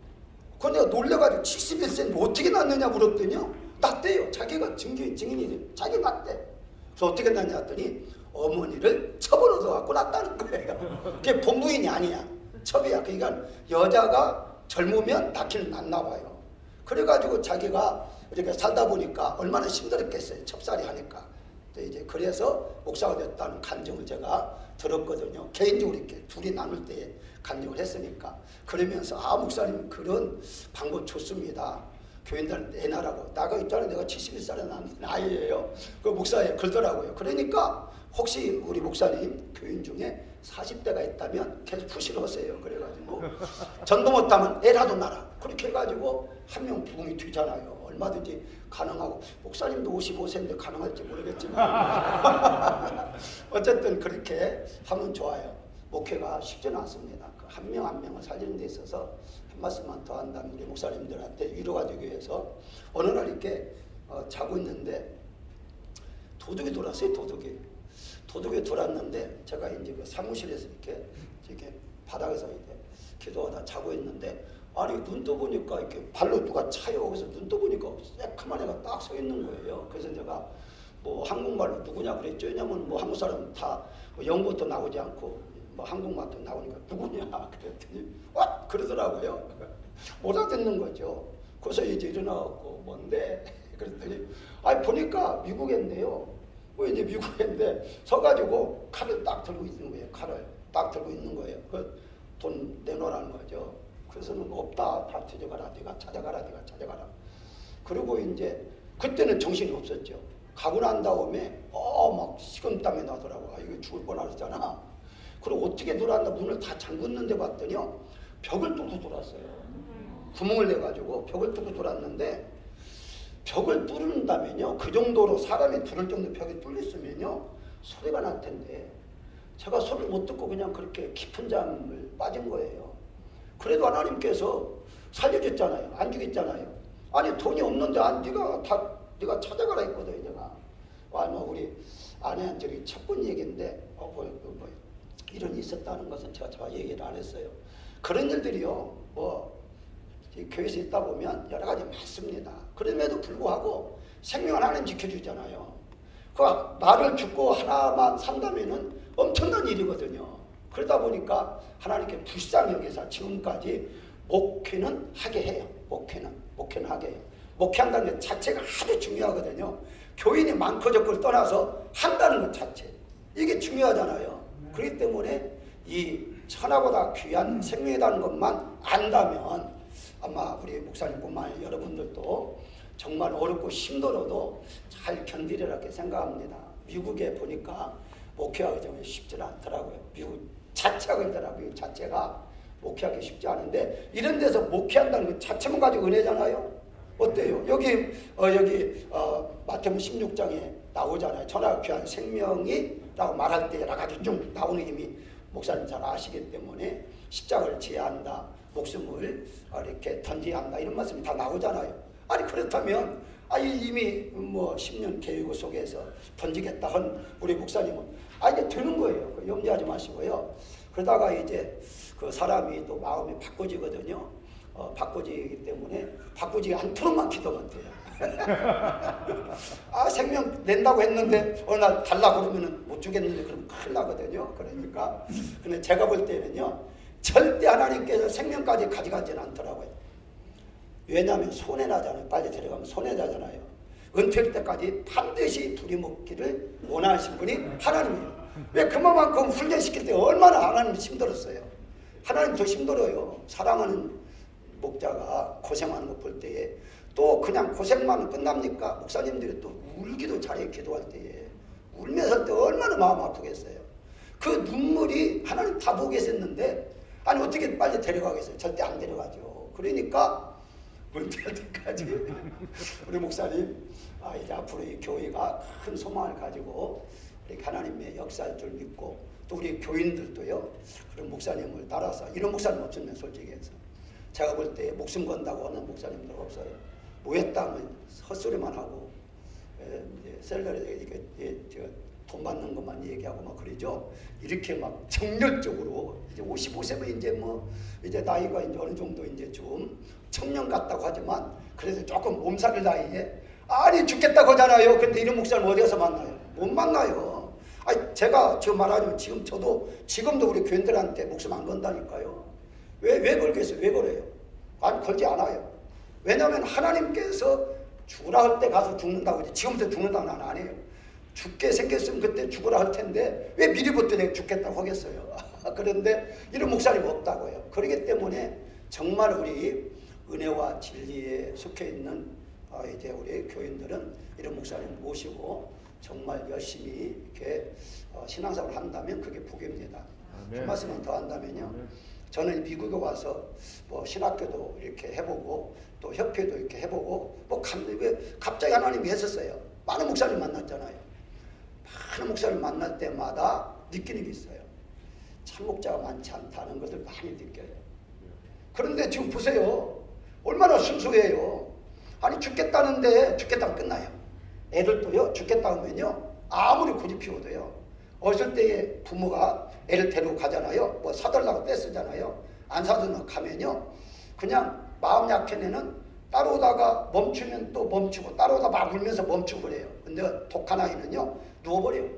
그거 내가 놀래가지고 71세인데 어떻게 났느냐 물었더니요. 났대요. 자기가 증인, 증인이 자기 났대. 그래서 어떻게 났냐 했더니 어머니를 첩을 얻어갖고 났다는 거예요. 그게 본부인이 아니야. 첩이야. 그러니까 여자가 젊으면 낳기는 났나 봐요. 그래가지고 자기가 이렇게 살다 보니까 얼마나 힘들었겠어요. 첩살이 하니까. 이제 그래서 목사가 됐다는 간증을 제가 들었거든요. 개인적으로 이렇게 둘이 나눌 때 간증을 했으니까 그러면서 아 목사님 그런 방법 좋습니다. 교인들 내놔라고 나가 있잖아요. 내가 71살에 난 아이예요. 그 목사에 그러더라고요. 그러니까 혹시 우리 목사님 교인 중에 40대가 있다면 계속 푸시를 하세요. 그래가지고 전도 못하면 애라도 나라. 그렇게 해가지고 한 명 부흥이 되잖아요. 얼마든지 가능하고 목사님도 55세인데 가능할지 모르겠지만 *laughs* 어쨌든 그렇게 하면 좋아요. 목회가 쉽지는 않습니다. 그한명 한 명을 살리는 데 있어서 한 말씀만 더 한다면 우리 목사님들한테 위로가 되기 위해서 어느 날 이렇게 어, 자고 있는데 도둑이 돌았어요. 도둑이. 도둑이 돌았는데 제가 이제 그 사무실에서 이렇게 이렇게 바닥에서 이렇게 기도하다 자고 있는데 아니 눈 떠보니까 이렇게 발로 누가 차요. 그래서 눈 떠보니까 새카만 애가 딱 서 있는 거예요. 그래서 제가 뭐 한국말로 누구냐 그랬죠. 왜냐면 뭐 한국 사람 다뭐 영어도 나오지 않고 뭐 한국말도 나오니까 누구냐 *laughs* 그랬더니 와 그러더라고요. 못 알아듣는 거죠. 그래서 이제 일어나갖고 뭔데 *laughs* 그랬더니 아니 보니까 미국인데요. 뭐 이제 미국인데 서가지고 칼을 딱 들고 있는 거예요. 칼을 딱 들고 있는 거예요. 그 돈 내놓으라는 거죠. 그래서는 없다. 다 뒤져가라. 네가 찾아가라. 네가 찾아가라. 그리고 이제 그때는 정신이 없었죠. 가고 난 다음에 어막 식은땀이 나더라고. 아 이거 죽을 뻔하잖아. 그리고 어떻게 들어왔나 문을 다 잠궜는데 봤더니요 벽을 뚫고 들어왔어요. 구멍을 내가지고 벽을 뚫고 들어왔는데 벽을 뚫는다면요 그 정도로 사람이 들을 정도 벽이 뚫렸으면요 소리가 날 텐데 제가 소리를 못 듣고 그냥 그렇게 깊은 잠을 빠진 거예요. 그래도 하나님께서 살려줬잖아요. 안 죽였잖아요. 아니 돈이 없는데 안 네가 다 네가 찾아가라 했거든 내가. 와뭐 우리 아내한테 첫 번 얘기인데 어, 뭐, 뭐, 이런 일이 있었다는 것은 제가 제가 얘기를 안 했어요. 그런 일들이요 뭐 교회에서 있다 보면 여러 가지 많습니다. 그럼에도 불구하고 생명 하나님 지켜주잖아요. 그 나를 죽고 하나만 산다면은 엄청난 일이거든요. 그러다 보니까 하나님께 불쌍히 여기서 지금까지 목회는 하게 해요. 목회는 목회는 하게 해요. 목회한다는 것 자체가 아주 중요하거든요. 교인이 많고 적고를 떠나서 한다는 것 자체 이게 중요하잖아요. 그렇기 때문에 이 천하보다 귀한 생명이라는 것만 안다면 아마 우리 목사님뿐만 아니라 여러분들도 정말 어렵고 힘들어도 잘 견디리라 고 생각합니다. 미국에 보니까 목회하기 좀 쉽지 않더라고요. 미국 자체가 그러더라고요. 미국 자체가 목회하기 쉽지 않은데 이런 데서 목회한다는 것 자체만 가지고 은혜잖아요. 어때요? 여기 어, 여기 어, 마태복음 16장에 나오잖아요. 천하 귀한 생명이 라고 말할 때 여러 가지 좀 나오는 힘이 목사님 잘 아시기 때문에 십자가를 지어야 한다. 목숨을 이렇게 던져야 한다. 이런 말씀이 다 나오잖아요. 아니 그렇다면 아니 이미 뭐 10년 교육 속에서 던지겠다 한 우리 목사님은 아 이제 되는 거예요. 그 염려하지 마시고요. 그러다가 이제 그 사람이 또 마음이 바꿔지거든요. 어, 바꿔지기 때문에 바꾸지 않도록만 기도만 돼요. 아 생명 낸다고 했는데 어느 날 달라고 그러면은 못 주겠는데 그러면 큰일 나거든요. 그러니까 근데 제가 볼 때는요 절대 하나님께서 생명까지 가져가지는 않더라고요. 왜냐하면 손해 나잖아요. 빨리 데려가면 손해 나잖아요. 은퇴할 때까지 반드시 둘이 먹기를 원하신 분이 하나님이에요. 왜 그만큼 훈련시킬 때 얼마나 하나님 힘들었어요. 하나님 더 힘들어요. 사랑하는 목자가 고생하는 거 볼 때에 또 그냥 고생만 끝납니까? 목사님들이 또 울기도 잘해 기도할 때에 울면서 할때 얼마나 마음 아프겠어요. 그 눈물이 하나님 다 보고 계셨는데 아니 어떻게 빨리 데려가겠어요? 절대 안 데려가죠. 그러니까 은퇴할 때까지 *laughs* 우리 목사님 아 이제 앞으로 이 교회가 큰 소망을 가지고 우리 하나님의 역사할 줄 믿고 또 우리 교인들도요 그런 목사님을 따라서 이런 목사님 없으면 솔직히 해서 제가 볼 때 목숨 건다고 하는 목사님들 없어요. 모였다면 헛소리만 하고 에, 이제 셀러리 이렇게 예, 저돈 받는 것만 얘기하고 막 그러죠. 이렇게 막 정열적으로 이제 55세면 이제 뭐 이제 나이가 이제 어느 정도 이제 좀 청년 같다고 하지만 그래도 조금 몸살을 나이에 아니 죽겠다고 하잖아요. 근데 이런 목사님 어디 가서 만나요? 못 만나요. 아니 제가 지금 말하자면 지금 저도 지금도 우리 교인들한테 목숨 안 건다니까요. 왜, 왜 걸겠어요? 왜 걸어요? 아니, 걸지 않아요. 왜냐하면 하나님께서 죽으라 할 때 가서 죽는다고 하지. 지금부터 죽는다고 나는 안 해요. 죽게 생겼으면 그때 죽으라 할 텐데 왜 미리부터 내가 죽겠다고 하겠어요. *laughs* 그런데 이런 목사님 없다고요. 그렇기 때문에 정말 우리 은혜와 진리에 속해 있는 아, 이제 우리 교인들은 이런 목사님 모시고 정말 열심히 이렇게 어, 신앙생활을 한다면 그게 복입니다. 한 말씀만 더 한다면요. 저는 미국에 와서 뭐 신학교도 이렇게 해보고 또 협회도 이렇게 해보고 뭐 갑자기 하나님이 했었어요. 많은 목사님 만났잖아요. 많은 목사님 만날 때마다 느끼는 게 있어요. 참 목자가 많지 않다는 것을 많이 느껴요. 그런데 지금 보세요. 얼마나 순수해요. 아니 죽겠다는데 죽겠다면 끝나요. 애들도요 죽겠다 하면요 아무리 고집 피워도요 어렸을 때에 부모가 애를 데리고 가잖아요. 뭐 사달라고 떼쓰잖아요. 안 사주면 가면요 그냥 마음 약한 애는 따라오다가 멈추면 또 멈추고 따라오다 막 울면서 멈추고 그래요. 근데 독한 아이는요 누워버려요.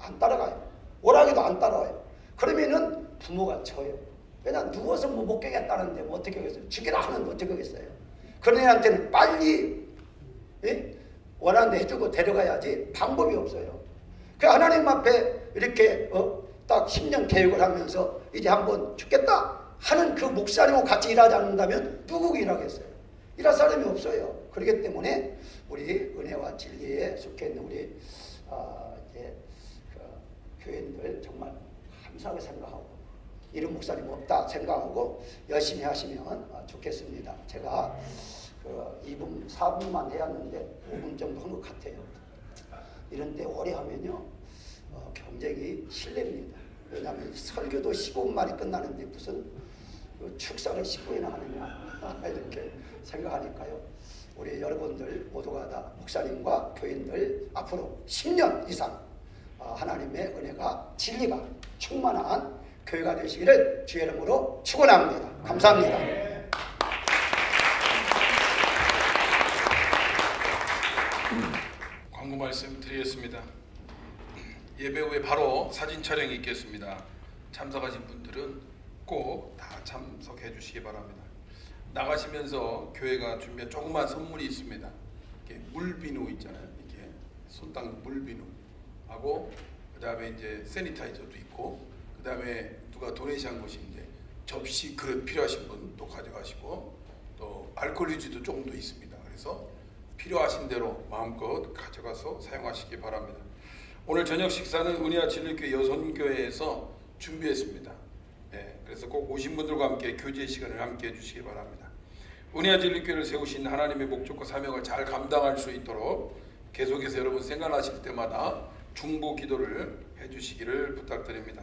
안 따라가요. 오라기도 안 따라와요. 그러면은 부모가 져요. 그냥 누워서 뭐 못 깨겠다는데 뭐 어떻게 하겠어요? 죽이라 하는데 어떻게 하겠어요? 그런 애한테는 빨리 예? 원하는 데 해주고 데려가야지 방법이 없어요. 그 하나님 앞에 이렇게 어, 딱 10년 계획을 하면서 이제 한번 죽겠다 하는 그 목사님하고 같이 일하지 않는다면 누구 일하겠어요? 일할 사람이 없어요. 그렇기 때문에 우리 은혜와 진리에 속해 있는 우리 아, 이제 그 교인들 정말 감사하게 생각하고 이런 목사님 없다 생각하고 열심히 하시면 아, 좋겠습니다. 제가 그 2분, 4분만 해왔는데 5분 정도 한 것 같아요. 이런 데 오래 하면요 어, 굉장히 실례입니다. 왜냐하면 설교도 15분 만에 끝나는데 무슨 그 축사를 10분이나 하느냐 이렇게 생각하니까요. 우리 여러분들 모두가 다 목사님과 교인들 앞으로 10년 이상 어, 하나님의 은혜가 진리가 충만한 교회가 되시기를 주의 이름으로 축원합니다. 감사합니다. 광고 말씀 드리겠습니다. 예배 후에 바로 사진 촬영이 있겠습니다. 참석하신 분들은 꼭 다 참석해 주시기 바랍니다. 나가시면서 교회가 준비한 조그만 선물이 있습니다. 이렇게 물비누 있잖아요. 이렇게 손 닦는 물비누 하고 그 다음에 이제 세니타이저도 있고 그 다음에 누가 도네이션 것이 이제 접시 그릇 필요하신 분 또 가져가시고 또 알코올 유지도 조금 더 있습니다. 그래서 필요하신 대로 마음껏 가져가서 사용하시기 바랍니다. 오늘 저녁 식사는 은혜와 진리교회 여선교회에서 준비했습니다. 예, 그래서 꼭 오신 분들과 함께 교제 시간을 함께 해주시기 바랍니다. 은혜와 진리교회를 세우신 하나님의 목적과 사명을 잘 감당할 수 있도록 계속해서 여러분 생각나실 때마다 중보 기도를 해주시기를 부탁드립니다.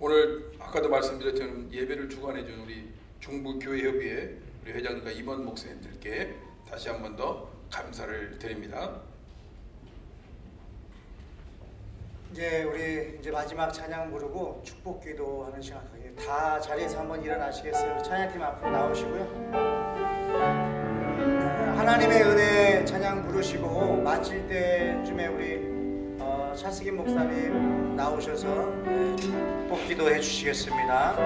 오늘 아까도 말씀드렸던 예배를 주관해 준 우리 중부교회협의회 우리 회장님과 임원 목사님들께 다시 한 번 더 감사를 드립니다. 이제 우리 이제 마지막 찬양 부르고 축복 기도하는 시간 다 자리에서 한번 일어나시겠어요? 찬양팀 앞으로 나오시고요. 어, 하나님의 은혜 찬양 부르시고 마칠 때쯤에 우리 어, 차승인 목사님 나오셔서 네, 축복 기도 해 주시겠습니다.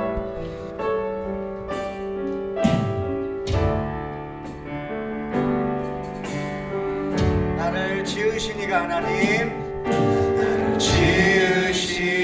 나를 지으시니가 하나님 나를 지으시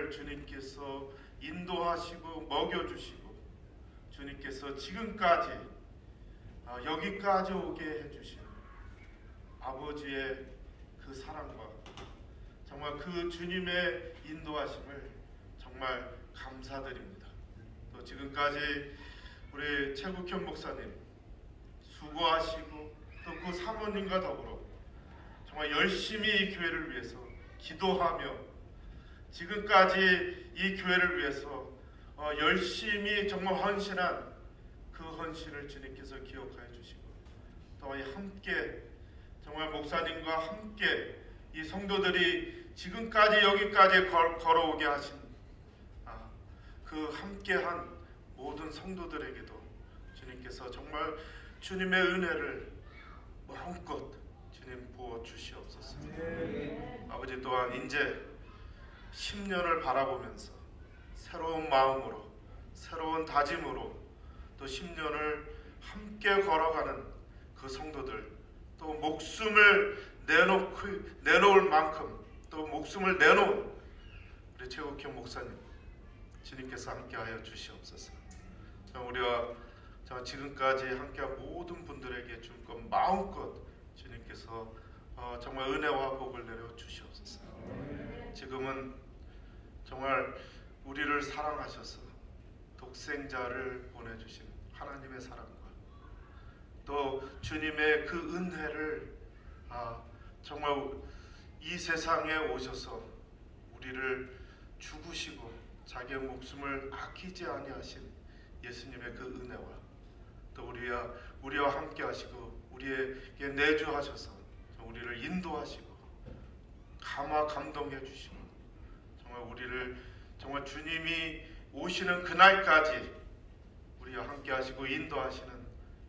교회를 주님께서 인도하시고 먹여 주시고 주님께서 지금까지 아, 여기까지 오게 해 주신 아버지의 그그 사랑과 정말 그 주님의 인도하심을 정말 감사드립니다. 또 지금까지 우리 최국현 목사님 수고하시고 또 그 사모님과 더불어 정말 열심히 이 교회를 위해서 기도하며 지금까지 이 교회를 위해서 어, 열심히 정말 헌신한 그 헌신을 주님께서 기억하여 주시고 또이 함께 정말 목사님과 함께 이 성도들이 지금까지 여기까지 걸, 걸어오게 하신 아, 그 함께한 모든 성도들에게도 주님께서 정말 주님의 은혜를 마음껏 주님 부어 주시옵소서. 아버지 또한 이제 10년을 바라보면서 새로운 마음으로 새로운 다짐으로 또 10년을 함께 걸어가는 그 성도들 또 목숨을 내놓고 내놓을 만큼 또 목숨을 내놓은 우리 최국현 목사님 주님께서 함께하여 주시옵소서. 자, 우리와 자, 지금까지 함께한 모든 분들에게 줄것 마음껏 주님께서 어, 정말 은혜와 복을 내려 주시옵소서. 지금은 정말 우리를 사랑하셔서 독생자를 보내주신 하나님의 사랑과 또 주님의 그 은혜를 아, 정말 이 세상에 오셔서 우리를 죽으시고 자기의 목숨을 아끼지 아니하신 예수님의 그 은혜와 또 우리와 우리와 함께 하시고 우리에게 내주하셔서 우리를 인도하시고 감화 감동해 주시고 정말 우리를 정말 주님이 오시는 그날까지 우리와 함께 하시고 인도하시는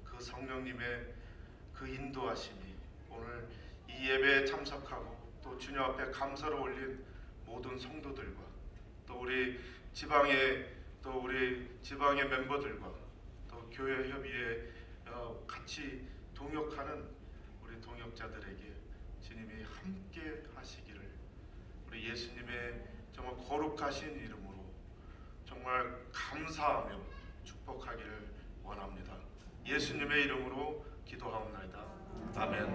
그 성령님의 그 인도하심이 오늘 이 예배에 참석하고 또 주님 앞에 감사를 올린 모든 성도들과 또 우리 지방의 또 우리 지방의 멤버들과 또 교회 협의에 어, 같이 동역하는 우리 동역자들에게 주님이 함께 하시기를 우리 예수님의 정말 거룩하신 이름으로 정말 감사하며 축복하기를 원합니다. 예수님의 이름으로 기도하옵나이다. 아멘.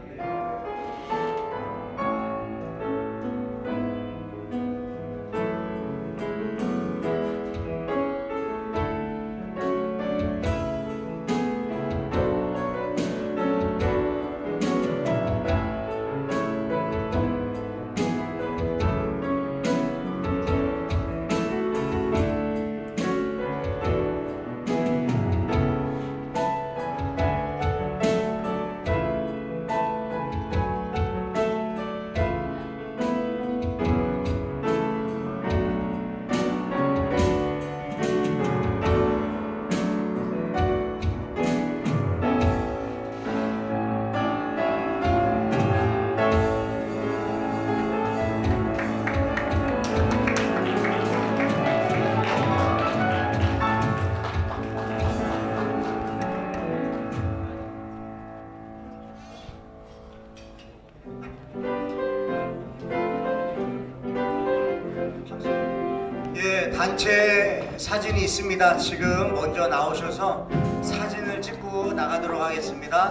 있습니다. 지금 먼저 나오셔서 사진을 찍고 나가도록 하겠습니다.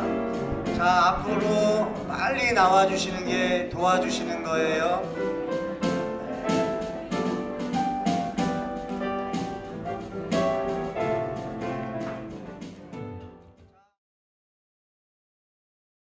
자, 앞으로 빨리 나와 주시는 게 도와주시는 거예요.